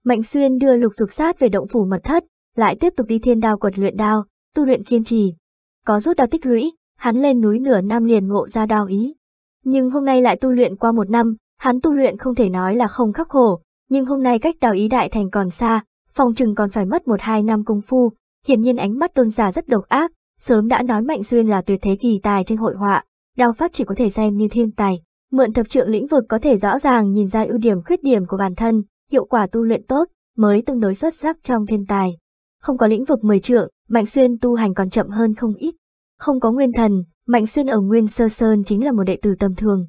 Mạnh Xuyên đưa lục dục sát về động phủ mật thất, lại tiếp tục đi thiên đao quật luyện đao, tu luyện kiên trì. Có rút đao tích lũy, hắn lên núi nửa năm liền ngộ ra đao ý. Nhưng hôm nay lại tu luyện qua một năm, hắn tu luyện không thể nói là không khắc khổ, nhưng hôm nay cách đào ý đại thành còn xa, phòng chừng còn phải mất một hai năm công phu, hiển nhiên ánh mắt tôn giả rất độc ác, sớm đã nói Mạnh Xuyên là tuyệt thế kỳ tài trên hội họa, đao pháp chỉ có thể xem như thiên tài, mượn thập trượng lĩnh vực có thể rõ ràng nhìn ra ưu điểm khuyết điểm của bản thân, hiệu quả tu luyện tốt, mới tương đối xuất sắc trong thiên tài. Không có lĩnh vực 10 trượng, Mạnh Xuyên tu hành còn chậm hơn không ít. Không có nguyên thần, Mạnh Xuyên ở Nguyên Sơ Sơn chính là một đệ tử tầm thường.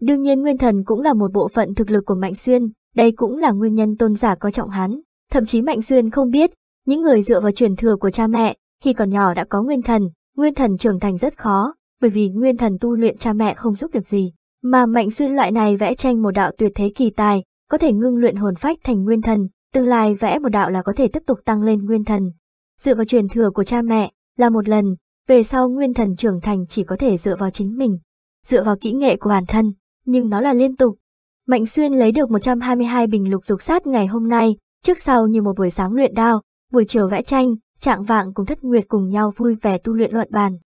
Đương nhiên nguyên thần cũng là một bộ phận thực lực của Mạnh Xuyên, đây cũng là nguyên nhân tôn giả coi trọng hắn. Thậm chí Mạnh Xuyên không biết, những người dựa vào truyền thừa của cha mẹ, khi còn nhỏ đã có nguyên thần, nguyên thần trưởng thành rất khó, bởi vì nguyên thần tu luyện cha mẹ không giúp được gì. Mà Mạnh Xuyên loại này vẽ tranh một đạo tuyệt thế kỳ tài, có thể ngưng luyện hồn phách thành nguyên thần, tương lai vẽ một đạo là có thể tiếp tục tăng lên nguyên thần. Dựa vào truyền thừa của cha mẹ, là một lần, về sau nguyên thần trưởng thành chỉ có thể dựa vào chính mình, dựa vào kỹ nghệ của bản thân, nhưng nó là liên tục. Mạnh Xuyên lấy được 122 bình lục dục sát ngày hôm nay, trước sau như một buổi sáng luyện đao, buổi chiều vẽ tranh, trạng vạng cùng thất nguyệt cùng nhau vui vẻ tu luyện luận bàn.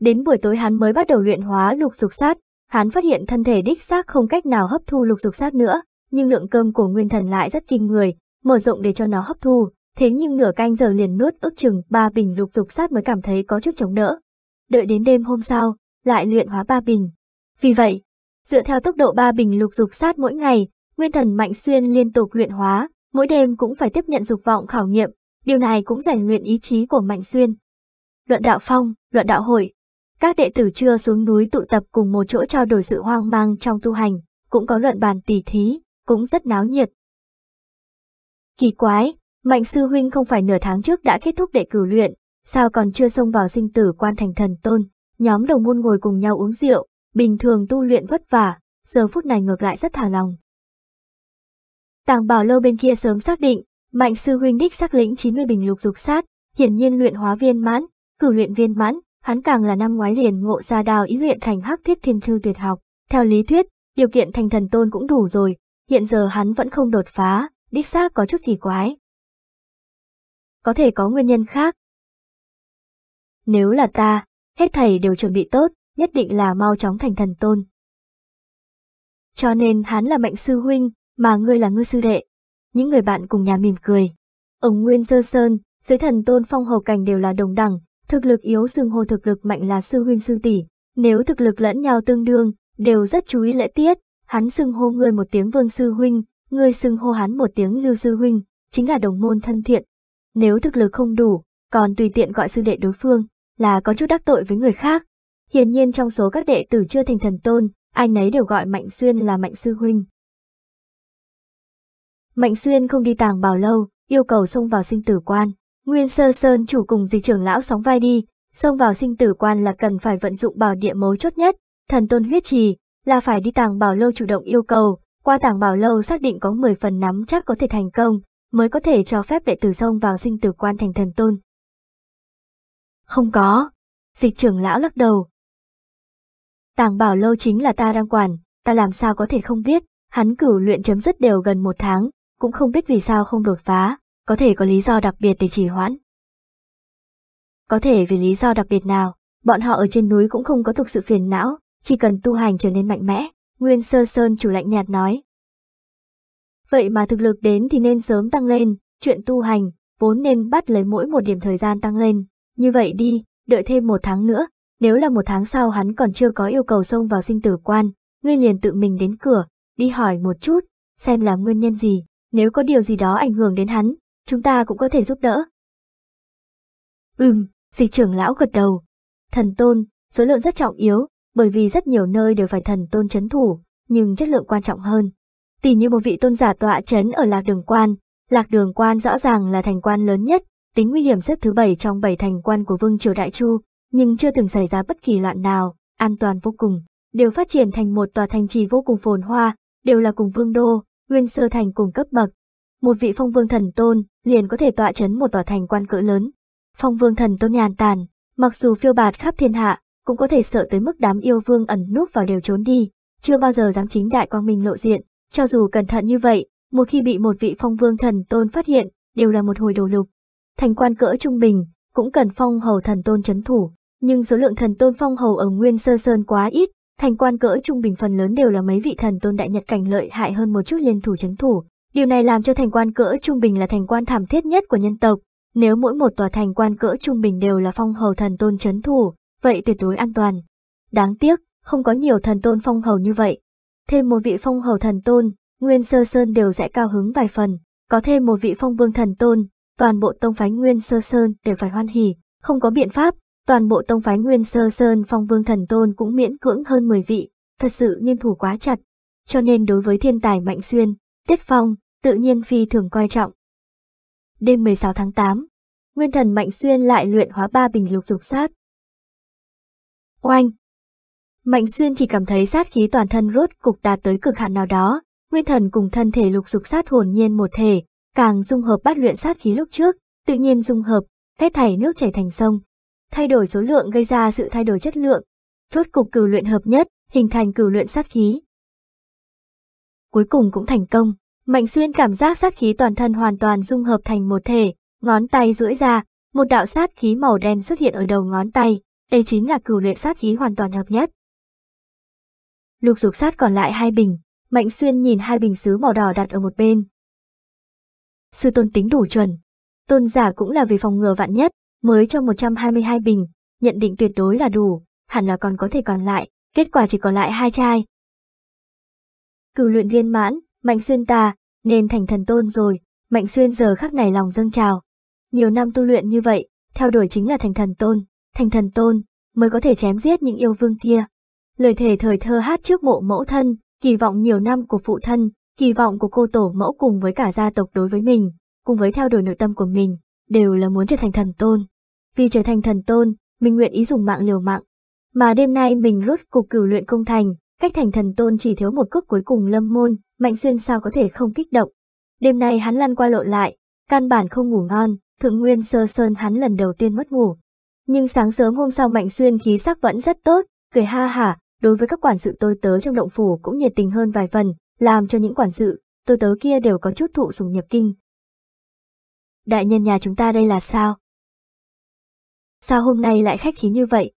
Đến buổi tối hắn mới bắt đầu luyện hóa lục dục sát, hắn phát hiện thân thể đích xác không cách nào hấp thu lục dục sát nữa, nhưng lượng cơm của nguyên thần lại rất kinh người, mở rộng để cho nó hấp thu, thế nhưng nửa canh giờ liền nuốt ước chừng ba bình lục dục sát mới cảm thấy có chút chống đỡ. Đợi đến đêm hôm sau, lại luyện hóa ba bình. Vì vậy, dựa theo tốc độ ba bình lục dục sát mỗi ngày, nguyên thần mạnh xuyên liên tục luyện hóa, mỗi đêm cũng phải tiếp nhận dục vọng khảo nghiệm, điều này cũng rèn luyện ý chí của mạnh xuyên. Luận đạo phong, luận đạo hội, các đệ tử chưa xuống núi tụ tập cùng một chỗ trao đổi sự hoang mang trong tu hành, cũng có luận bàn tỉ thí, cũng rất náo nhiệt. Kỳ quái, Mạnh sư huynh không phải nửa tháng trước đã kết thúc đệ cử luyện, sao còn chưa xông vào sinh tử quan thành thần tôn, nhóm đồng môn ngồi cùng nhau uống rượu, bình thường tu luyện vất vả, giờ phút này ngược lại rất thả lòng. Tàng bảo lâu bên kia sớm xác định, Mạnh sư huynh đích xác lĩnh 90 bình lục dục sát, hiển nhiên luyện hóa viên mãn, cử luyện viên mãn, hắn càng là năm ngoái liền ngộ ra đào ý luyện thành hắc thiết thiên thư tuyệt học. Theo lý thuyết, điều kiện thành thần tôn cũng đủ rồi, hiện giờ hắn vẫn không đột phá, đích xác có chút kỳ quái. Có thể có nguyên nhân khác. Nếu là ta, hết thầy đều chuẩn bị tốt, nhất định là mau chóng thành thần tôn. Cho nên hắn là mạnh sư huynh, mà ngươi là ngư sư đệ. Những người bạn cùng nhà mỉm cười. Ở Nguyên Sơ Sơn, dưới thần tôn phong hầu cảnh đều là đồng đẳng, thực lực yếu xưng hô thực lực mạnh là sư huynh sư tỷ. Nếu thực lực lẫn nhau tương đương, đều rất chú ý lễ tiết, hắn xưng hô ngươi một tiếng vương sư huynh, ngươi xưng hô hắn một tiếng lưu sư huynh, chính là đồng môn thân thiện. Nếu thực lực không đủ, còn tùy tiện gọi sư đệ đối phương, là có chút đắc tội với người khác. Hiển nhiên trong số các đệ tử chưa thành thần tôn, ai nấy đều gọi Mạnh Xuyên là Mạnh Sư Huynh. Mạnh Xuyên không đi tàng bảo lâu, yêu cầu xông vào sinh tử quan. Nguyên Sơ Sơn chủ cùng dịch trưởng lão sóng vai đi, xông vào sinh tử quan là cần phải vận dụng bảo địa mấu chốt nhất, thần tôn huyết trì, là phải đi tàng bảo lâu chủ động yêu cầu, qua tàng bảo lâu xác định có 10 phần nắm chắc có thể thành công, mới có thể cho phép đệ tử xông vào sinh tử quan thành thần tôn. Không có. Dịch trưởng lão lắc đầu. Tàng bảo lâu chính là ta đang quản, ta làm sao có thể không biết, hắn cửu luyện chấm dứt đều gần một tháng, cũng không biết vì sao không đột phá, có thể có lý do đặc biệt để trì hoãn. Có thể vì lý do đặc biệt nào, bọn họ ở trên núi cũng không có thực sự phiền não, chỉ cần tu hành trở nên mạnh mẽ, Nguyên Sơ Sơn chủ lạnh nhạt nói. Vậy mà thực lực đến thì nên sớm tăng lên, chuyện tu hành, vốn nên bắt lấy mỗi một điểm thời gian tăng lên. Như vậy đi, đợi thêm một tháng nữa, nếu là một tháng sau hắn còn chưa có yêu cầu xông vào sinh tử quan, ngươi liền tự mình đến cửa, đi hỏi một chút, xem là nguyên nhân gì, nếu có điều gì đó ảnh hưởng đến hắn, chúng ta cũng có thể giúp đỡ. Ừm, dịch trưởng lão gật đầu. Thần tôn, số lượng rất trọng yếu, bởi vì rất nhiều nơi đều phải thần tôn chấn thủ, nhưng chất lượng quan trọng hơn. Tỷ như một vị tôn giả tọa chấn ở lạc đường quan, lạc đường quan rõ ràng là thành quan lớn nhất, tính nguy hiểm xếp thứ bảy trong bảy thành quan của Vương Triều Đại Chu, nhưng chưa từng xảy ra bất kỳ loạn nào, an toàn vô cùng, đều phát triển thành một tòa thành trì vô cùng phồn hoa, đều là cùng vương đô, nguyên sơ thành cùng cấp bậc. Một vị phong vương thần tôn liền có thể tọa chấn một tòa thành quan cỡ lớn. Phong vương thần tôn nhàn tàn, mặc dù phiêu bạt khắp thiên hạ, cũng có thể sợ tới mức đám yêu vương ẩn núp vào đều trốn đi, chưa bao giờ dám chính đại quang minh lộ diện, cho dù cẩn thận như vậy, một khi bị một vị phong vương thần tôn phát hiện, đều là một hồi đồ lục. Thành quan cỡ trung bình, cũng cần phong hầu thần tôn chấn thủ, nhưng số lượng thần tôn phong hầu ở Nguyên Sơ Sơn quá ít, thành quan cỡ trung bình phần lớn đều là mấy vị thần tôn đại nhật cảnh lợi hại hơn một chút liên thủ chấn thủ. Điều này làm cho thành quan cỡ trung bình là thành quan thảm thiết nhất của nhân tộc. Nếu mỗi một tòa thành quan cỡ trung bình đều là phong hầu thần tôn chấn thủ, vậy tuyệt đối an toàn. Đáng tiếc, không có nhiều thần tôn phong hầu như vậy. Thêm một vị phong hầu thần tôn, Nguyên Sơ Sơn đều sẽ cao hứng vài phần. Có thêm một vị phong vương thần tôn, toàn bộ tông phái Nguyên Sơ Sơn đều phải hoan hỉ, không có biện pháp, toàn bộ tông phái Nguyên Sơ Sơn phong vương thần tôn cũng miễn cưỡng hơn 10 vị, thật sự nghiêm thủ quá chặt. Cho nên đối với thiên tài Mạnh Xuyên, Tiết Phong, tự nhiên phi thường coi trọng. Đêm 16 tháng 8, Nguyên thần Mạnh Xuyên lại luyện hóa ba bình lục dục sát. Oanh! Mạnh Xuyên chỉ cảm thấy sát khí toàn thân rốt cục đạt tới cực hạn nào đó, Nguyên thần cùng thân thể lục dục sát hồn nhiên một thể, càng dung hợp bát luyện sát khí lúc trước, tự nhiên dung hợp, hết thảy nước chảy thành sông. Thay đổi số lượng gây ra sự thay đổi chất lượng. Rốt cục cửu luyện hợp nhất, hình thành cửu luyện sát khí. Cuối cùng cũng thành công, Mạnh Xuyên cảm giác sát khí toàn thân hoàn toàn dung hợp thành một thể, ngón tay duỗi ra, một đạo sát khí màu đen xuất hiện ở đầu ngón tay, đây chính là cửu luyện sát khí hoàn toàn hợp nhất. Lục dục sát còn lại hai bình, Mạnh Xuyên nhìn hai bình sứ màu đỏ đặt ở một bên. Sư tôn tính đủ chuẩn. Tôn giả cũng là vì phòng ngừa vạn nhất, mới cho 122 bình, nhận định tuyệt đối là đủ, hẳn là còn có thể còn lại, kết quả chỉ còn lại hai chai. Cửu luyện viên mãn, Mạnh Xuyên ta, nên thành thần tôn rồi, Mạnh Xuyên giờ khắc này lòng dâng trào. Nhiều năm tu luyện như vậy, theo đuổi chính là thành thần tôn, thành thần tôn, mới có thể chém giết những yêu vương kia. Lời thề thời thơ hát trước mộ mẫu thân, kỳ vọng nhiều năm của phụ thân, kỳ vọng của cô tổ mẫu cùng với cả gia tộc đối với mình, cùng với theo đuổi nội tâm của mình, đều là muốn trở thành thần tôn. Vì trở thành thần tôn, mình nguyện ý dùng mạng liều mạng. Mà đêm nay mình rút cục cửu luyện công thành, cách thành thần tôn chỉ thiếu một cước cuối cùng lâm môn, Mạnh Xuyên sao có thể không kích động. Đêm nay hắn lăn qua lộn lại, căn bản không ngủ ngon, thượng nguyên sơ sơn hắn lần đầu tiên mất ngủ. Nhưng sáng sớm hôm sau Mạnh Xuyên khí sắc vẫn rất tốt, cười ha hả, đối với các quản sự tôi tớ trong động phủ cũng nhiệt tình hơn vài phần, làm cho những quản sự, tôi tớ kia đều có chút thụ sùng nhập kinh. Đại nhân nhà chúng ta đây là sao? Sao hôm nay lại khách khí như vậy?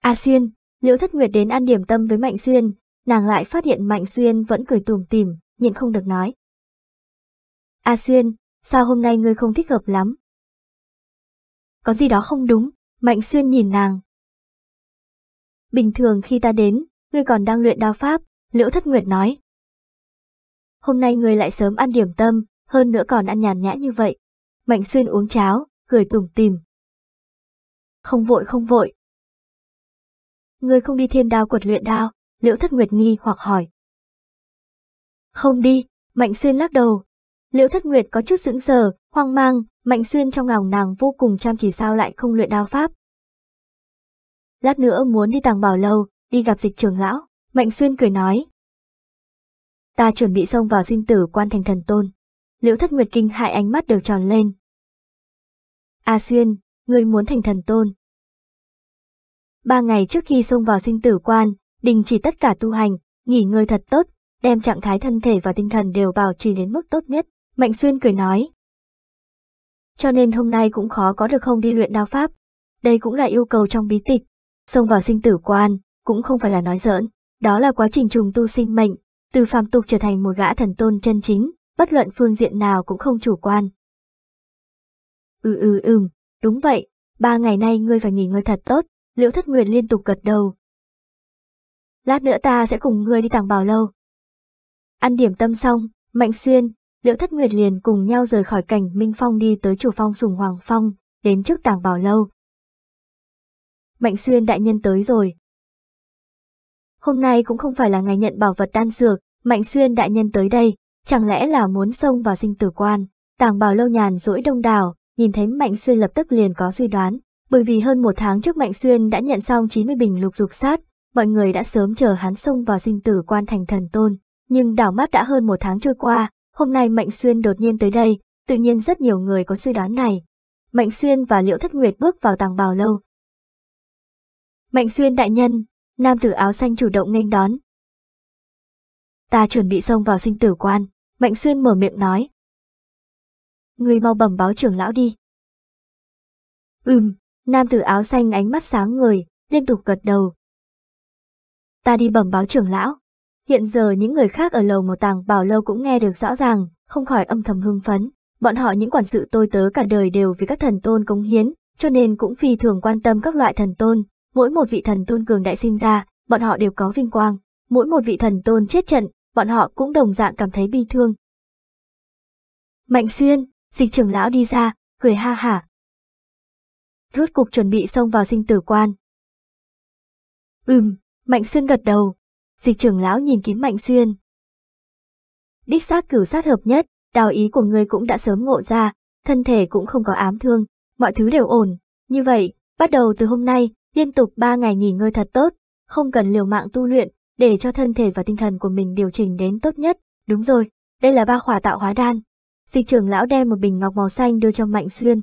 A Xuyên, Liễu Thất Nguyệt đến ăn điểm tâm với Mạnh Xuyên, nàng lại phát hiện Mạnh Xuyên vẫn cười tùm tìm, nhịn không được nói. A Xuyên, sao hôm nay ngươi không thích hợp lắm? Có gì đó không đúng, Mạnh Xuyên nhìn nàng, Bình thường khi ta đến, ngươi còn đang luyện đao pháp, Liễu Thất Nguyệt nói. Hôm nay ngươi lại sớm ăn điểm tâm, hơn nữa còn ăn nhàn nhã như vậy. Mạnh Xuyên uống cháo, cười tủm tìm. Không vội không vội. người không đi thiên đao quật luyện đao, Liễu Thất Nguyệt nghi hoặc hỏi. Không đi, Mạnh Xuyên lắc đầu. Liễu Thất Nguyệt có chút sững sờ, hoang mang, Mạnh Xuyên trong lòng nàng vô cùng chăm chỉ sao lại không luyện đao pháp, lát nữa muốn đi tàng bảo lâu, đi gặp dịch trường lão, Mạnh Xuyên cười nói. Ta chuẩn bị xông vào sinh tử quan thành thần tôn. Liễu thất nguyệt kinh hại ánh mắt đều tròn lên. A Xuyên, ngươi muốn thành thần tôn. Ba ngày trước khi xông vào sinh tử quan, đình chỉ tất cả tu hành, nghỉ ngơi thật tốt, đem trạng thái thân thể và tinh thần đều bảo trì đến mức tốt nhất, Mạnh Xuyên cười nói. Cho nên hôm nay cũng khó có được không đi luyện đao pháp. Đây cũng là yêu cầu trong bí tịch, Xông vào sinh tử quan, cũng không phải là nói giỡn, đó là quá trình trùng tu sinh mệnh, từ phàm tục trở thành một gã thần tôn chân chính, bất luận phương diện nào cũng không chủ quan. Ừ ừ ừm, đúng vậy, ba ngày nay ngươi phải nghỉ ngơi thật tốt, liễu thất nguyệt liên tục gật đầu. Lát nữa ta sẽ cùng ngươi đi tàng bảo lâu. Ăn điểm tâm xong, Mạnh Xuyên, Liễu Thất Nguyệt liền cùng nhau rời khỏi cảnh Minh Phong đi tới chủ phong sùng Hoàng Phong, đến trước tàng bảo lâu. Mạnh Xuyên đại nhân tới rồi. Hôm nay cũng không phải là ngày nhận bảo vật đan dược, Mạnh Xuyên đại nhân tới đây, chẳng lẽ là muốn xông vào sinh tử quan. tàng bảo lâu nhàn rỗi đông đảo, nhìn thấy Mạnh Xuyên lập tức liền có suy đoán, bởi vì hơn một tháng trước Mạnh Xuyên đã nhận xong 90 bình lục dục sát, mọi người đã sớm chờ hắn xông vào sinh tử quan thành thần tôn, nhưng đảo mắt đã hơn một tháng trôi qua, hôm nay Mạnh Xuyên đột nhiên tới đây, tự nhiên rất nhiều người có suy đoán này. Mạnh Xuyên và Liễu Thất Nguyệt bước vào tàng bào lâu. Mạnh Xuyên đại nhân, nam tử áo xanh chủ động nghênh đón. Ta chuẩn bị xông vào sinh tử quan, Mạnh Xuyên mở miệng nói. Người mau bẩm báo trưởng lão đi. Ừm, nam tử áo xanh ánh mắt sáng người, liên tục gật đầu. Ta đi bẩm báo trưởng lão. Hiện giờ những người khác ở lầu một tàng bảo lâu cũng nghe được rõ ràng, không khỏi âm thầm hưng phấn. Bọn họ những quản sự tôi tớ cả đời đều vì các thần tôn cống hiến, cho nên cũng phi thường quan tâm các loại thần tôn. Mỗi một vị thần tôn cường đại sinh ra, bọn họ đều có vinh quang. Mỗi một vị thần tôn chết trận, bọn họ cũng đồng dạng cảm thấy bi thương. Mạnh xuyên, dịch trưởng lão đi ra, cười ha hả. Rốt cục chuẩn bị xông vào sinh tử quan. Ừm, Mạnh xuyên gật đầu. Dịch trưởng lão nhìn kín Mạnh xuyên. Đích xác cửu sát hợp nhất, đào ý của ngươi cũng đã sớm ngộ ra, thân thể cũng không có ám thương, mọi thứ đều ổn. Như vậy, bắt đầu từ hôm nay, liên tục 3 ngày nghỉ ngơi thật tốt, không cần liều mạng tu luyện, để cho thân thể và tinh thần của mình điều chỉnh đến tốt nhất. Đúng rồi, đây là ba khỏa tạo hóa đan. Dịch trưởng lão đem một bình ngọc màu xanh đưa cho Mạnh Xuyên.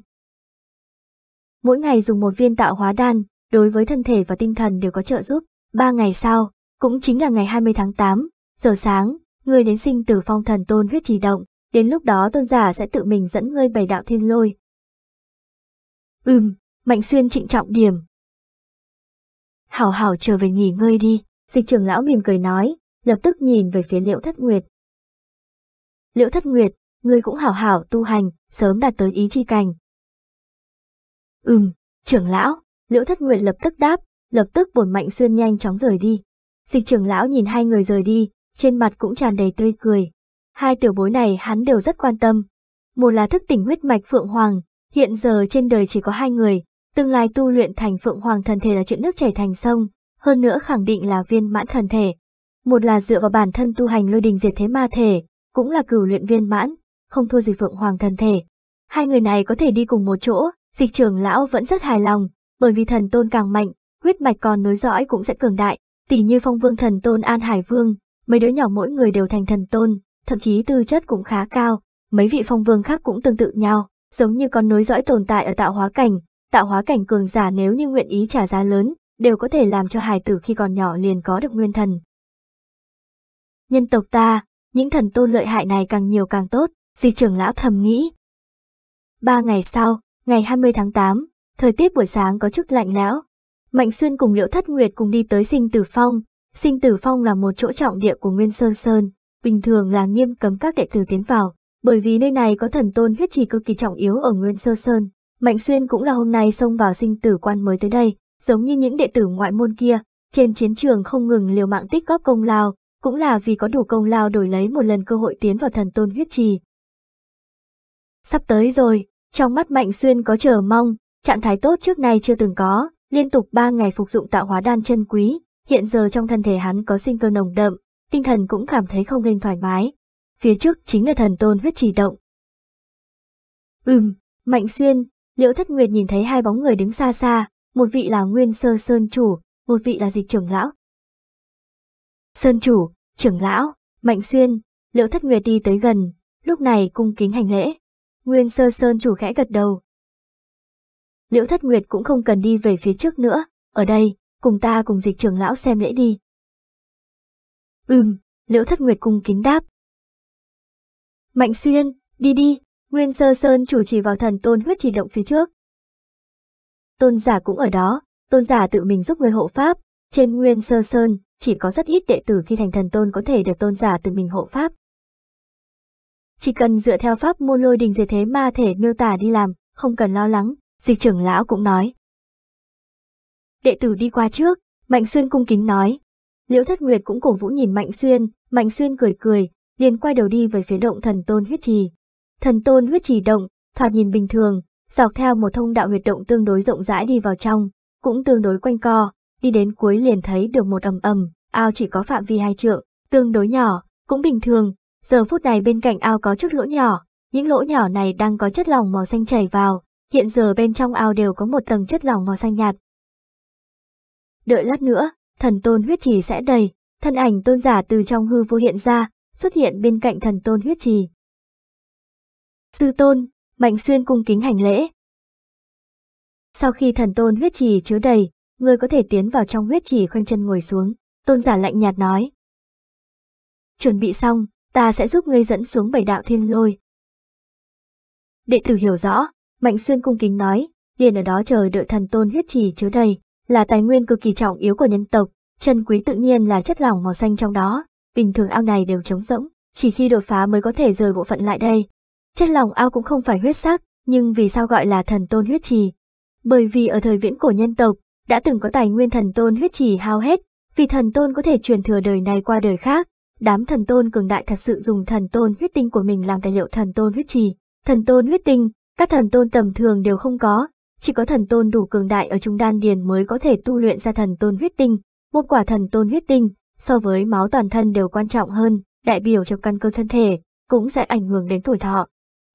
Mỗi ngày dùng một viên tạo hóa đan, đối với thân thể và tinh thần đều có trợ giúp. Ba ngày sau, cũng chính là ngày 20 tháng 8, giờ sáng, ngươi đến sinh tử phong thần tôn huyết trì động, đến lúc đó tôn giả sẽ tự mình dẫn ngươi bày đạo thiên lôi. Ừm, Mạnh Xuyên trịnh trọng điểm. Hảo hảo trở về nghỉ ngơi đi, dịch trưởng lão mỉm cười nói, lập tức nhìn về phía liễu thất nguyệt. Liễu thất nguyệt, ngươi cũng hảo hảo tu hành, sớm đạt tới ý chi cảnh. Ừm, trưởng lão, liễu thất nguyệt lập tức đáp, lập tức bổn mạnh xuyên nhanh chóng rời đi. Dịch trưởng lão nhìn hai người rời đi, trên mặt cũng tràn đầy tươi cười. Hai tiểu bối này hắn đều rất quan tâm. Một là thức tỉnh huyết mạch Phượng Hoàng, hiện giờ trên đời chỉ có hai người, tương lai tu luyện thành Phượng Hoàng thần thể là chuyện nước chảy thành sông, hơn nữa khẳng định là viên mãn thần thể. Một là dựa vào bản thân tu hành lôi đình diệt thế ma thể, cũng là cửu luyện viên mãn, không thua gì Phượng Hoàng thần thể. Hai người này có thể đi cùng một chỗ, dịch trưởng lão vẫn rất hài lòng, bởi vì thần tôn càng mạnh, huyết mạch còn nối dõi cũng sẽ cường đại, tỷ như phong vương thần tôn An Hải Vương, mấy đứa nhỏ mỗi người đều thành thần tôn, thậm chí tư chất cũng khá cao, mấy vị phong vương khác cũng tương tự nhau, giống như con nối dõi tồn tại ở tạo hóa cảnh, tạo hóa cảnh cường giả nếu như nguyện ý trả giá lớn, đều có thể làm cho hài tử khi còn nhỏ liền có được nguyên thần. Nhân tộc ta, những thần tôn lợi hại này càng nhiều càng tốt, di trưởng lão thầm nghĩ. Ba ngày sau, ngày 20 tháng 8, thời tiết buổi sáng có chút lạnh lẽo, Mạnh Xuyên cùng Liễu Thất Nguyệt cùng đi tới Sinh Tử Phong. Sinh Tử Phong là một chỗ trọng địa của Nguyên Sơn Sơn, bình thường là nghiêm cấm các đệ tử tiến vào, bởi vì nơi này có thần tôn huyết trì cực kỳ trọng yếu ở Nguyên Sơ Sơn. Mạnh Xuyên cũng là hôm nay xông vào sinh tử quan mới tới đây, giống như những đệ tử ngoại môn kia, trên chiến trường không ngừng liều mạng tích góp công lao, cũng là vì có đủ công lao đổi lấy một lần cơ hội tiến vào thần tôn huyết trì. Sắp tới rồi, trong mắt Mạnh Xuyên có chờ mong, trạng thái tốt trước này chưa từng có, Liên tục 3 ngày phục dụng tạo hóa đan chân quý, hiện giờ trong thân thể hắn có sinh cơ nồng đậm, tinh thần cũng cảm thấy không nên thoải mái. Phía trước chính là thần tôn huyết trì động. Ừm, Mạnh Xuyên, Liễu Thất Nguyệt nhìn thấy hai bóng người đứng xa xa, một vị là Nguyên Sơ Sơn Chủ, một vị là dịch trưởng lão. Sơn Chủ, trưởng lão, Mạnh Xuyên, Liễu Thất Nguyệt đi tới gần, lúc này cung kính hành lễ. Nguyên Sơ Sơn Chủ khẽ gật đầu, Liễu Thất Nguyệt cũng không cần đi về phía trước nữa, ở đây, cùng ta cùng dịch trưởng lão xem lễ đi. Ừm, Liễu Thất Nguyệt cung kính đáp. Mạnh Xuyên, đi đi, Nguyên Sơ Sơn chủ chỉ vào thần tôn huyết chỉ động phía trước. Tôn giả cũng ở đó, tôn giả tự mình giúp người hộ pháp, trên Nguyên Sơ Sơn, chỉ có rất ít đệ tử khi thành thần tôn có thể được tôn giả tự mình hộ pháp. Chỉ cần dựa theo pháp môn lôi đình dề thế ma thể miêu tả đi làm, không cần lo lắng, Dịch trưởng lão cũng nói. Đệ tử đi qua trước, Mạnh Xuyên cung kính nói. Liễu Thất Nguyệt cũng cổ vũ nhìn Mạnh Xuyên, Mạnh Xuyên cười cười, liền quay đầu đi về phía động thần tôn huyết trì. Thần tôn huyết trì động, thoạt nhìn bình thường, dọc theo một thông đạo huyệt động tương đối rộng rãi đi vào trong, cũng tương đối quanh co, đi đến cuối liền thấy được một ầm ầm, ao chỉ có phạm vi hai trượng, tương đối nhỏ, cũng bình thường, giờ phút này bên cạnh ao có chút lỗ nhỏ, những lỗ nhỏ này đang có chất lỏng màu xanh chảy vào, hiện giờ bên trong ao đều có một tầng chất lỏng màu xanh nhạt. Đợi lát nữa, thần tôn huyết trì sẽ đầy, thân ảnh tôn giả từ trong hư vô hiện ra, xuất hiện bên cạnh thần tôn huyết trì. Sư tôn, Mạnh Xuyên cung kính hành lễ. Sau khi thần tôn huyết trì chứa đầy, người có thể tiến vào trong huyết trì khoanh chân ngồi xuống, tôn giả lạnh nhạt nói. Chuẩn bị xong, ta sẽ giúp ngươi dẫn xuống bảy đạo thiên lôi. Đệ tử hiểu rõ, Mạnh Xuyên cung kính nói, liền ở đó chờ đợi thần tôn huyết trì chứa đầy, là tài nguyên cực kỳ trọng yếu của nhân tộc, chân quý tự nhiên là chất lỏng màu xanh trong đó, bình thường ao này đều trống rỗng, chỉ khi đột phá mới có thể rời bộ phận lại đây. Chất lỏng ao cũng không phải huyết sắc, nhưng vì sao gọi là thần tôn huyết trì? Bởi vì ở thời viễn cổ nhân tộc, đã từng có tài nguyên thần tôn huyết trì hao hết, vì thần tôn có thể truyền thừa đời này qua đời khác, đám thần tôn cường đại thật sự dùng thần tôn huyết tinh của mình làm tài liệu thần tôn huyết trì. Thần tôn huyết tinh, các thần tôn tầm thường đều không có, chỉ có thần tôn đủ cường đại ở trung đan điền mới có thể tu luyện ra thần tôn huyết tinh. Một quả thần tôn huyết tinh, so với máu toàn thân đều quan trọng hơn, đại biểu cho căn cơ thân thể, cũng sẽ ảnh hưởng đến tuổi thọ.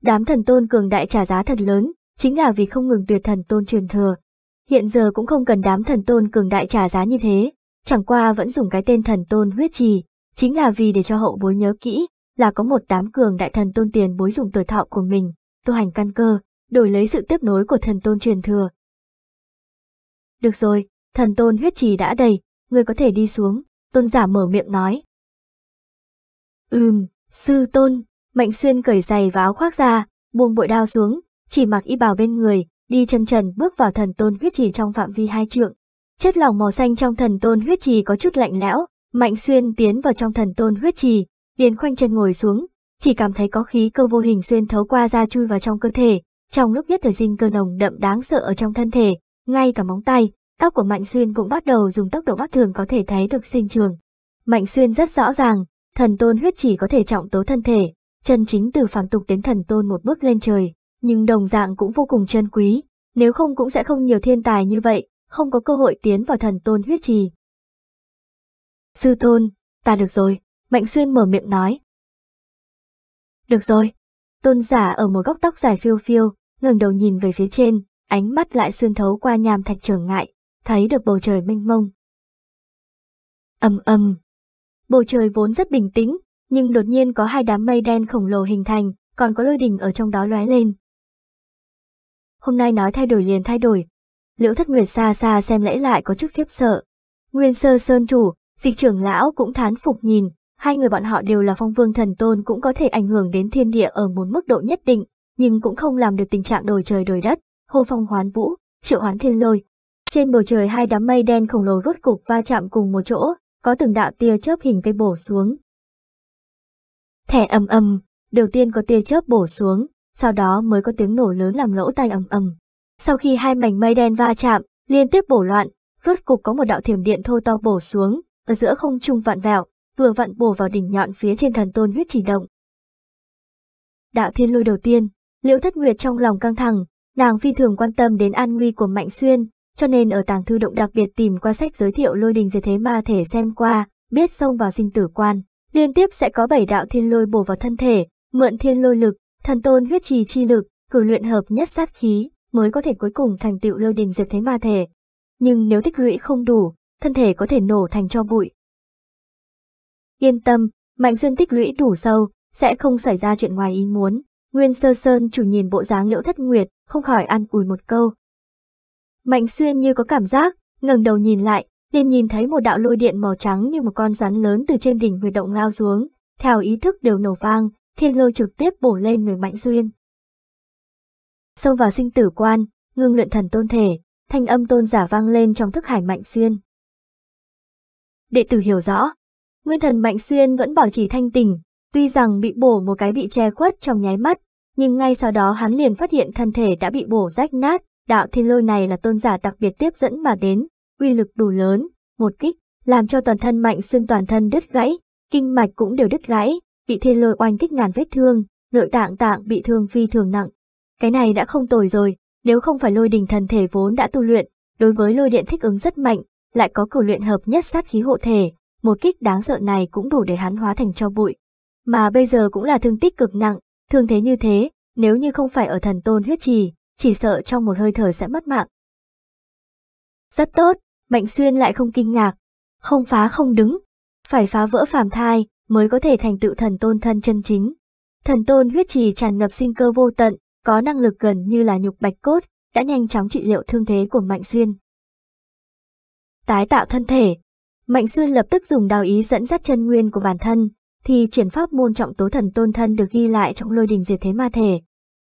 Đám thần tôn cường đại trả giá thật lớn, chính là vì không ngừng tuyệt thần tôn truyền thừa. Hiện giờ cũng không cần đám thần tôn cường đại trả giá như thế, chẳng qua vẫn dùng cái tên thần tôn huyết trì, chính là vì để cho hậu bối nhớ kỹ, là có một đám cường đại thần tôn tiền bối dùng tuổi thọ của mình, tu hành căn cơ, đổi lấy sự tiếp nối của thần tôn truyền thừa. Được rồi, thần tôn huyết trì đã đầy, người có thể đi xuống, tôn giả mở miệng nói. Ừm, sư tôn, Mạnh Xuyên cởi giày và áo khoác ra, buông bội đao xuống, chỉ mặc y bào bên người, đi chân trần bước vào thần tôn huyết trì trong phạm vi hai trượng. Chất lỏng màu xanh trong thần tôn huyết trì có chút lạnh lẽo, Mạnh Xuyên tiến vào trong thần tôn huyết trì, liền khoanh chân ngồi xuống, chỉ cảm thấy có khí cơ vô hình xuyên thấu qua da chui vào trong cơ thể, trong lúc nhất thời sinh cơ nồng đậm đáng sợ ở trong thân thể, ngay cả móng tay, tóc của Mạnh Xuyên cũng bắt đầu dùng tốc độ mắt thường có thể thấy được sinh trường. Mạnh Xuyên rất rõ ràng, thần tôn huyết chỉ có thể trọng tố thân thể, chân chính từ phàm tục đến thần tôn một bước lên trời, nhưng đồng dạng cũng vô cùng chân quý, nếu không cũng sẽ không nhiều thiên tài như vậy, không có cơ hội tiến vào thần tôn huyết trì. Sư tôn, ta được rồi, Mạnh Xuyên mở miệng nói. Được rồi. Tôn giả ở một góc tóc dài phiêu phiêu, ngẩng đầu nhìn về phía trên, ánh mắt lại xuyên thấu qua nhàm thạch trở ngại, thấy được bầu trời mênh mông. ầm ầm. Bầu trời vốn rất bình tĩnh, nhưng đột nhiên có hai đám mây đen khổng lồ hình thành, còn có lôi đình ở trong đó lóe lên. Hôm nay nói thay đổi liền thay đổi. Liễu thất nguyệt xa xa xem lễ lại có chút khiếp sợ. Nguyên sơ sơn chủ, dịch trưởng lão cũng thán phục nhìn, hai người bọn họ đều là phong vương thần tôn cũng có thể ảnh hưởng đến thiên địa ở một mức độ nhất định, nhưng cũng không làm được tình trạng đổi trời đổi đất, hô phong hoán vũ, triệu hoán thiên lôi. Trên bầu trời hai đám mây đen khổng lồ rốt cục va chạm cùng một chỗ, có từng đạo tia chớp hình cây bổ xuống. Thẻ ầm ầm, đầu tiên có tia chớp bổ xuống, sau đó mới có tiếng nổ lớn làm lỗ tai ầm ầm. Sau khi hai mảnh mây đen va chạm, liên tiếp bổ loạn, rốt cục có một đạo thiểm điện thô to bổ xuống, ở giữa không trung vạn vẹo, vừa vặn bổ vào đỉnh nhọn phía trên thần tôn huyết chỉ động. Đạo thiên lôi đầu tiên, liễu thất nguyệt trong lòng căng thẳng, nàng phi thường quan tâm đến an nguy của Mạnh Xuyên, cho nên ở tàng thư động đặc biệt tìm qua sách giới thiệu lôi đình diệt thế ma thể xem qua, biết xông vào sinh tử quan, liên tiếp sẽ có bảy đạo thiên lôi bổ vào thân thể, mượn thiên lôi lực, thần tôn huyết trì chi lực, cử luyện hợp nhất sát khí, mới có thể cuối cùng thành tựu lôi đình diệt thế ma thể. Nhưng nếu tích lũy không đủ, thân thể có thể nổ thành cho bụi, Yên tâm, Mạnh Xuyên tích lũy đủ sâu, sẽ không xảy ra chuyện ngoài ý muốn. Nguyên Sơ Sơn chủ nhìn bộ dáng liễu thất nguyệt, không khỏi ăn ủi một câu. Mạnh Xuyên như có cảm giác, ngẩng đầu nhìn lại, liền nhìn thấy một đạo lôi điện màu trắng như một con rắn lớn từ trên đỉnh huyệt động lao xuống, theo ý thức đều nổ vang, thiên lôi trực tiếp bổ lên người Mạnh Xuyên. Xông vào sinh tử quan, ngưng luyện thần tôn thể, thanh âm tôn giả vang lên trong thức hải Mạnh Xuyên. Đệ tử hiểu rõ, Nguyên thần Mạnh Xuyên vẫn bảo trì thanh tình, tuy rằng bị bổ một cái bị che khuất trong nháy mắt, nhưng ngay sau đó hắn liền phát hiện thân thể đã bị bổ rách nát, đạo thiên lôi này là tôn giả đặc biệt tiếp dẫn mà đến, uy lực đủ lớn, một kích, làm cho toàn thân Mạnh Xuyên toàn thân đứt gãy, kinh mạch cũng đều đứt gãy, bị thiên lôi oanh kích ngàn vết thương, nội tạng tạng bị thương phi thường nặng. Cái này đã không tồi rồi, nếu không phải lôi đình thần thể vốn đã tu luyện, đối với lôi điện thích ứng rất mạnh, lại có cử luyện hợp nhất sát khí hộ thể, một kích đáng sợ này cũng đủ để hắn hóa thành cho bụi. Mà bây giờ cũng là thương tích cực nặng, thương thế như thế, nếu như không phải ở thần tôn huyết trì, chỉ sợ trong một hơi thở sẽ mất mạng. Rất tốt, Mạnh Xuyên lại không kinh ngạc, không phá không đứng, phải phá vỡ phàm thai mới có thể thành tựu thần tôn thân chân chính. Thần tôn huyết trì tràn ngập sinh cơ vô tận, có năng lực gần như là nhục bạch cốt, đã nhanh chóng trị liệu thương thế của Mạnh Xuyên. Tái tạo thân thể Mạnh Xuyên lập tức dùng đào ý dẫn dắt chân nguyên của bản thân, thì triển pháp môn trọng tố thần tôn thân được ghi lại trong lôi đình diệt thế ma thể.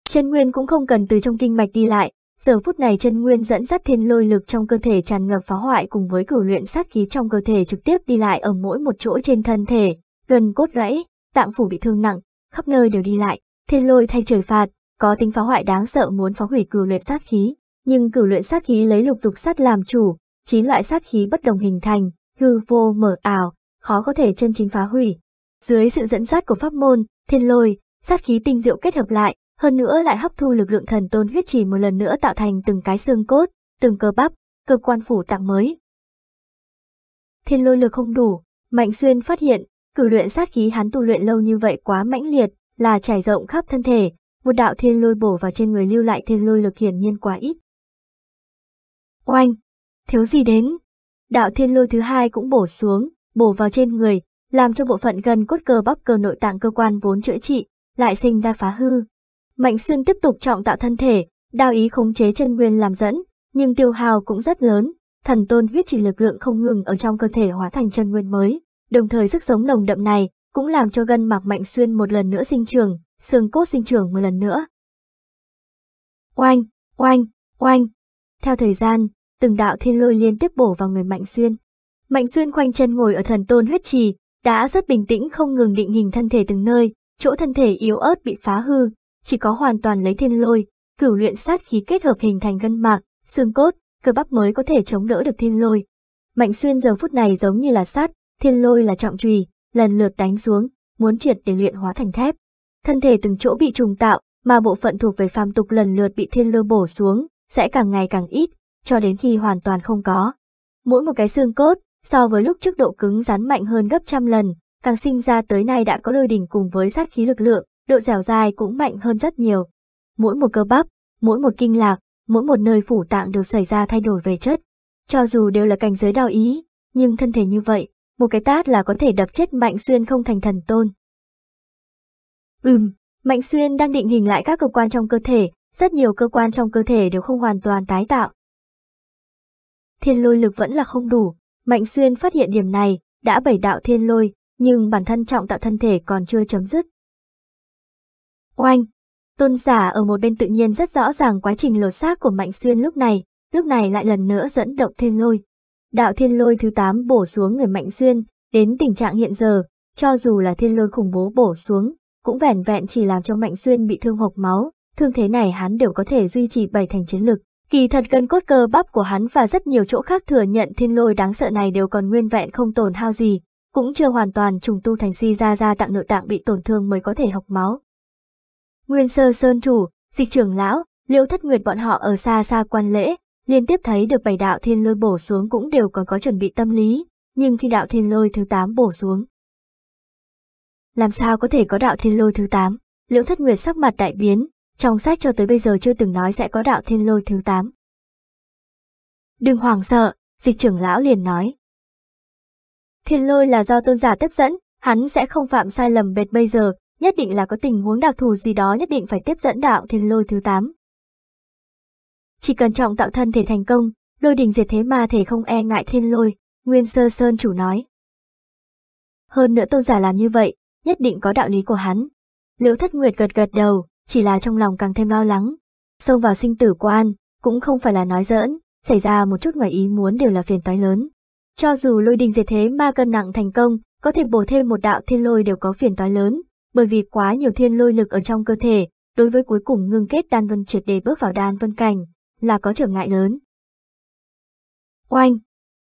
Chân nguyên cũng không cần từ trong kinh mạch đi lại, giờ phút này chân nguyên dẫn dắt thiên lôi lực trong cơ thể tràn ngập phá hoại cùng với cửu luyện sát khí trong cơ thể trực tiếp đi lại ở mỗi một chỗ trên thân thể, gần cốt gãy, tạng phủ bị thương nặng, khắp nơi đều đi lại, thiên lôi thay trời phạt, có tính phá hoại đáng sợ muốn phá hủy cửu luyện sát khí, nhưng cửu luyện sát khí lấy lục dục sát làm chủ, chín loại sát khí bất đồng hình thành, hư vô mở ảo, khó có thể chân chính phá hủy. Dưới sự dẫn dắt của pháp môn, thiên lôi, sát khí tinh diệu kết hợp lại, hơn nữa lại hấp thu lực lượng thần tôn huyết trì một lần nữa tạo thành từng cái xương cốt, từng cơ bắp, cơ quan phủ tạng mới. Thiên lôi lực không đủ, Mạnh Xuyên phát hiện, cử luyện sát khí hắn tu luyện lâu như vậy quá mãnh liệt, là trải rộng khắp thân thể, một đạo thiên lôi bổ vào trên người lưu lại thiên lôi lực hiển nhiên quá ít. Oanh! Thiếu gì đến? Đạo thiên lôi thứ hai cũng bổ xuống, bổ vào trên người, làm cho bộ phận gần cốt cơ bắp cơ nội tạng cơ quan vốn chữa trị, lại sinh ra phá hư. Mạnh xuyên tiếp tục trọng tạo thân thể, đao ý khống chế chân nguyên làm dẫn, nhưng tiêu hào cũng rất lớn, thần tôn huyết chỉ lực lượng không ngừng ở trong cơ thể hóa thành chân nguyên mới, đồng thời sức sống nồng đậm này cũng làm cho gân mạc mạnh xuyên một lần nữa sinh trưởng, xương cốt sinh trưởng một lần nữa. Oanh, oanh, oanh. Theo thời gian, từng đạo thiên lôi liên tiếp bổ vào người Mạnh Xuyên. Mạnh Xuyên khoanh chân ngồi ở thần tôn huyết trì, đã rất bình tĩnh không ngừng định hình thân thể từng nơi, chỗ thân thể yếu ớt bị phá hư, chỉ có hoàn toàn lấy thiên lôi, cửu luyện sát khí kết hợp hình thành gân mạc, xương cốt, cơ bắp mới có thể chống đỡ được thiên lôi. Mạnh Xuyên giờ phút này giống như là sát, thiên lôi là trọng trùy, lần lượt đánh xuống, muốn triệt để luyện hóa thành thép. Thân thể từng chỗ bị trùng tạo, mà bộ phận thuộc về phàm tục lần lượt bị thiên lôi bổ xuống, sẽ càng ngày càng ít, cho đến khi hoàn toàn không có. Mỗi một cái xương cốt, so với lúc trước độ cứng rắn mạnh hơn gấp trăm lần, càng sinh ra tới nay đã có lôi đỉnh cùng với sát khí lực lượng, độ dẻo dài cũng mạnh hơn rất nhiều. Mỗi một cơ bắp, mỗi một kinh lạc, mỗi một nơi phủ tạng đều xảy ra thay đổi về chất. Cho dù đều là cảnh giới đào ý, nhưng thân thể như vậy, một cái tát là có thể đập chết Mạnh Xuyên không thành thần tôn. Ừm, Mạnh Xuyên đang định hình lại các cơ quan trong cơ thể, rất nhiều cơ quan trong cơ thể đều không hoàn toàn tái tạo, thiên lôi lực vẫn là không đủ. Mạnh Xuyên phát hiện điểm này, đã bảy đạo thiên lôi, nhưng bản thân trọng tạo thân thể còn chưa chấm dứt. Oanh! Tôn giả ở một bên tự nhiên rất rõ ràng quá trình lột xác của Mạnh Xuyên lúc này, lúc này lại lần nữa dẫn động thiên lôi. Đạo thiên lôi thứ 8 bổ xuống người Mạnh Xuyên, đến tình trạng hiện giờ, cho dù là thiên lôi khủng bố bổ xuống, cũng vẻn vẹn chỉ làm cho Mạnh Xuyên bị thương hộc máu, thương thế này hắn đều có thể duy trì bảy thành chiến lực. Kỳ thật gân cốt cơ bắp của hắn và rất nhiều chỗ khác thừa nhận thiên lôi đáng sợ này đều còn nguyên vẹn không tổn hao gì, cũng chưa hoàn toàn trùng tu thành si ra ra tạng nội tạng bị tổn thương mới có thể học máu. Nguyên sơ sơn chủ, dịch trưởng lão, liễu thất nguyệt bọn họ ở xa xa quan lễ, liên tiếp thấy được bảy đạo thiên lôi bổ xuống cũng đều còn có chuẩn bị tâm lý, nhưng khi đạo thiên lôi thứ 8 bổ xuống. Làm sao có thể có đạo thiên lôi thứ 8? Liễu thất nguyệt sắc mặt đại biến, trong sách cho tới bây giờ chưa từng nói sẽ có đạo thiên lôi thứ 8. Đừng hoảng sợ, dịch trưởng lão liền nói. Thiên lôi là do tôn giả tiếp dẫn, hắn sẽ không phạm sai lầm bệt bây giờ, nhất định là có tình huống đặc thù gì đó nhất định phải tiếp dẫn đạo thiên lôi thứ 8. Chỉ cần trọng tạo thân thể thành công, lôi đình diệt thế ma thể không e ngại thiên lôi, Nguyên Sơ Sơn chủ nói. Hơn nữa tôn giả làm như vậy, nhất định có đạo lý của hắn. Liễu Thất Nguyệt gật gật đầu, chỉ là trong lòng càng thêm lo lắng. Xông vào sinh tử quan, cũng không phải là nói giỡn, xảy ra một chút ngoài ý muốn đều là phiền toái lớn. Cho dù lôi đình diệt thế ma cân nặng thành công, có thể bổ thêm một đạo thiên lôi đều có phiền toái lớn, bởi vì quá nhiều thiên lôi lực ở trong cơ thể, đối với cuối cùng ngưng kết đan vân triệt để bước vào đan vân cảnh, là có trở ngại lớn. Oanh!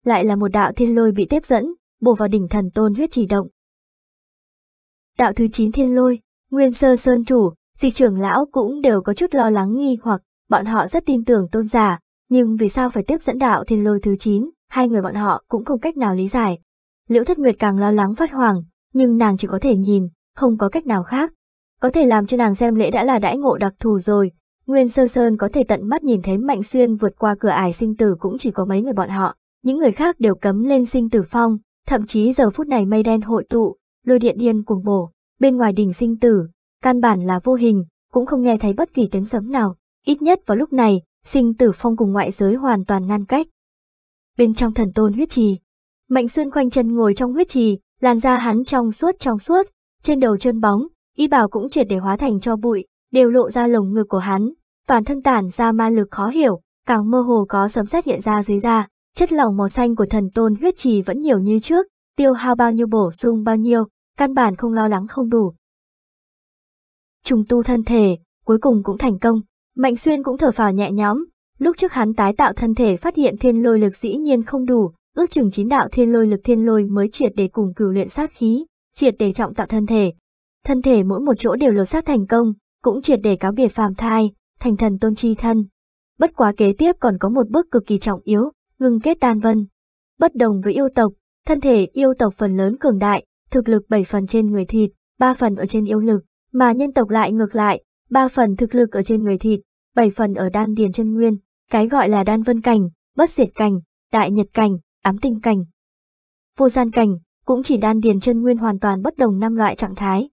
Lại là một đạo thiên lôi bị tiếp dẫn, bổ vào đỉnh thần tôn huyết chỉ động. Đạo thứ 9 thiên lôi, nguyên sơ sơn chủ, Dịch trưởng lão cũng đều có chút lo lắng nghi hoặc, bọn họ rất tin tưởng tôn giả, nhưng vì sao phải tiếp dẫn đạo thiên lôi thứ 9, hai người bọn họ cũng không cách nào lý giải. Liễu Thất Nguyệt càng lo lắng phát hoàng, nhưng nàng chỉ có thể nhìn, không có cách nào khác. có thể làm cho nàng xem lễ đã là đãi ngộ đặc thù rồi. Nguyên Sơ Sơn có thể tận mắt nhìn thấy Mạnh Xuyên vượt qua cửa ải sinh tử cũng chỉ có mấy người bọn họ, những người khác đều cấm lên sinh tử phong, thậm chí giờ phút này mây đen hội tụ, lôi điện điên cuồng bổ, bên ngoài đỉnh sinh tử, căn bản là vô hình, cũng không nghe thấy bất kỳ tiếng sấm nào, ít nhất vào lúc này, sinh tử phong cùng ngoại giới hoàn toàn ngăn cách. Bên trong thần tôn huyết trì, Mạnh Xuyên khoanh chân ngồi trong huyết trì, làn da hắn trong suốt trong suốt, trên đầu trơn bóng, y bào cũng triệt để hóa thành cho bụi, đều lộ ra lồng ngực của hắn, toàn thân tản ra ma lực khó hiểu, càng mơ hồ có sấm sét hiện ra dưới da, chất lỏng màu xanh của thần tôn huyết trì vẫn nhiều như trước, tiêu hao bao nhiêu bổ sung bao nhiêu, căn bản không lo lắng không đủ. Trùng tu thân thể, cuối cùng cũng thành công, Mạnh Xuyên cũng thở phào nhẹ nhõm, lúc trước hắn tái tạo thân thể phát hiện thiên lôi lực dĩ nhiên không đủ, ước chừng chín đạo thiên lôi lực thiên lôi mới triệt để cùng cửu luyện sát khí, triệt để trọng tạo thân thể. Thân thể mỗi một chỗ đều lột xác thành công, cũng triệt để cáo biệt phàm thai, thành thần tôn chi thân. Bất quá kế tiếp còn có một bước cực kỳ trọng yếu, ngưng kết tan vân. Bất đồng với yêu tộc, thân thể yêu tộc phần lớn cường đại, thực lực 7 phần trên người thịt, 3 phần ở trên yêu lực, mà nhân tộc lại ngược lại, ba phần thực lực ở trên người thịt, bảy phần ở đan điền chân nguyên, cái gọi là đan vân cảnh, bất diệt cảnh, đại nhật cảnh, ám tinh cảnh. Vô gian cảnh, cũng chỉ đan điền chân nguyên hoàn toàn bất đồng năm loại trạng thái,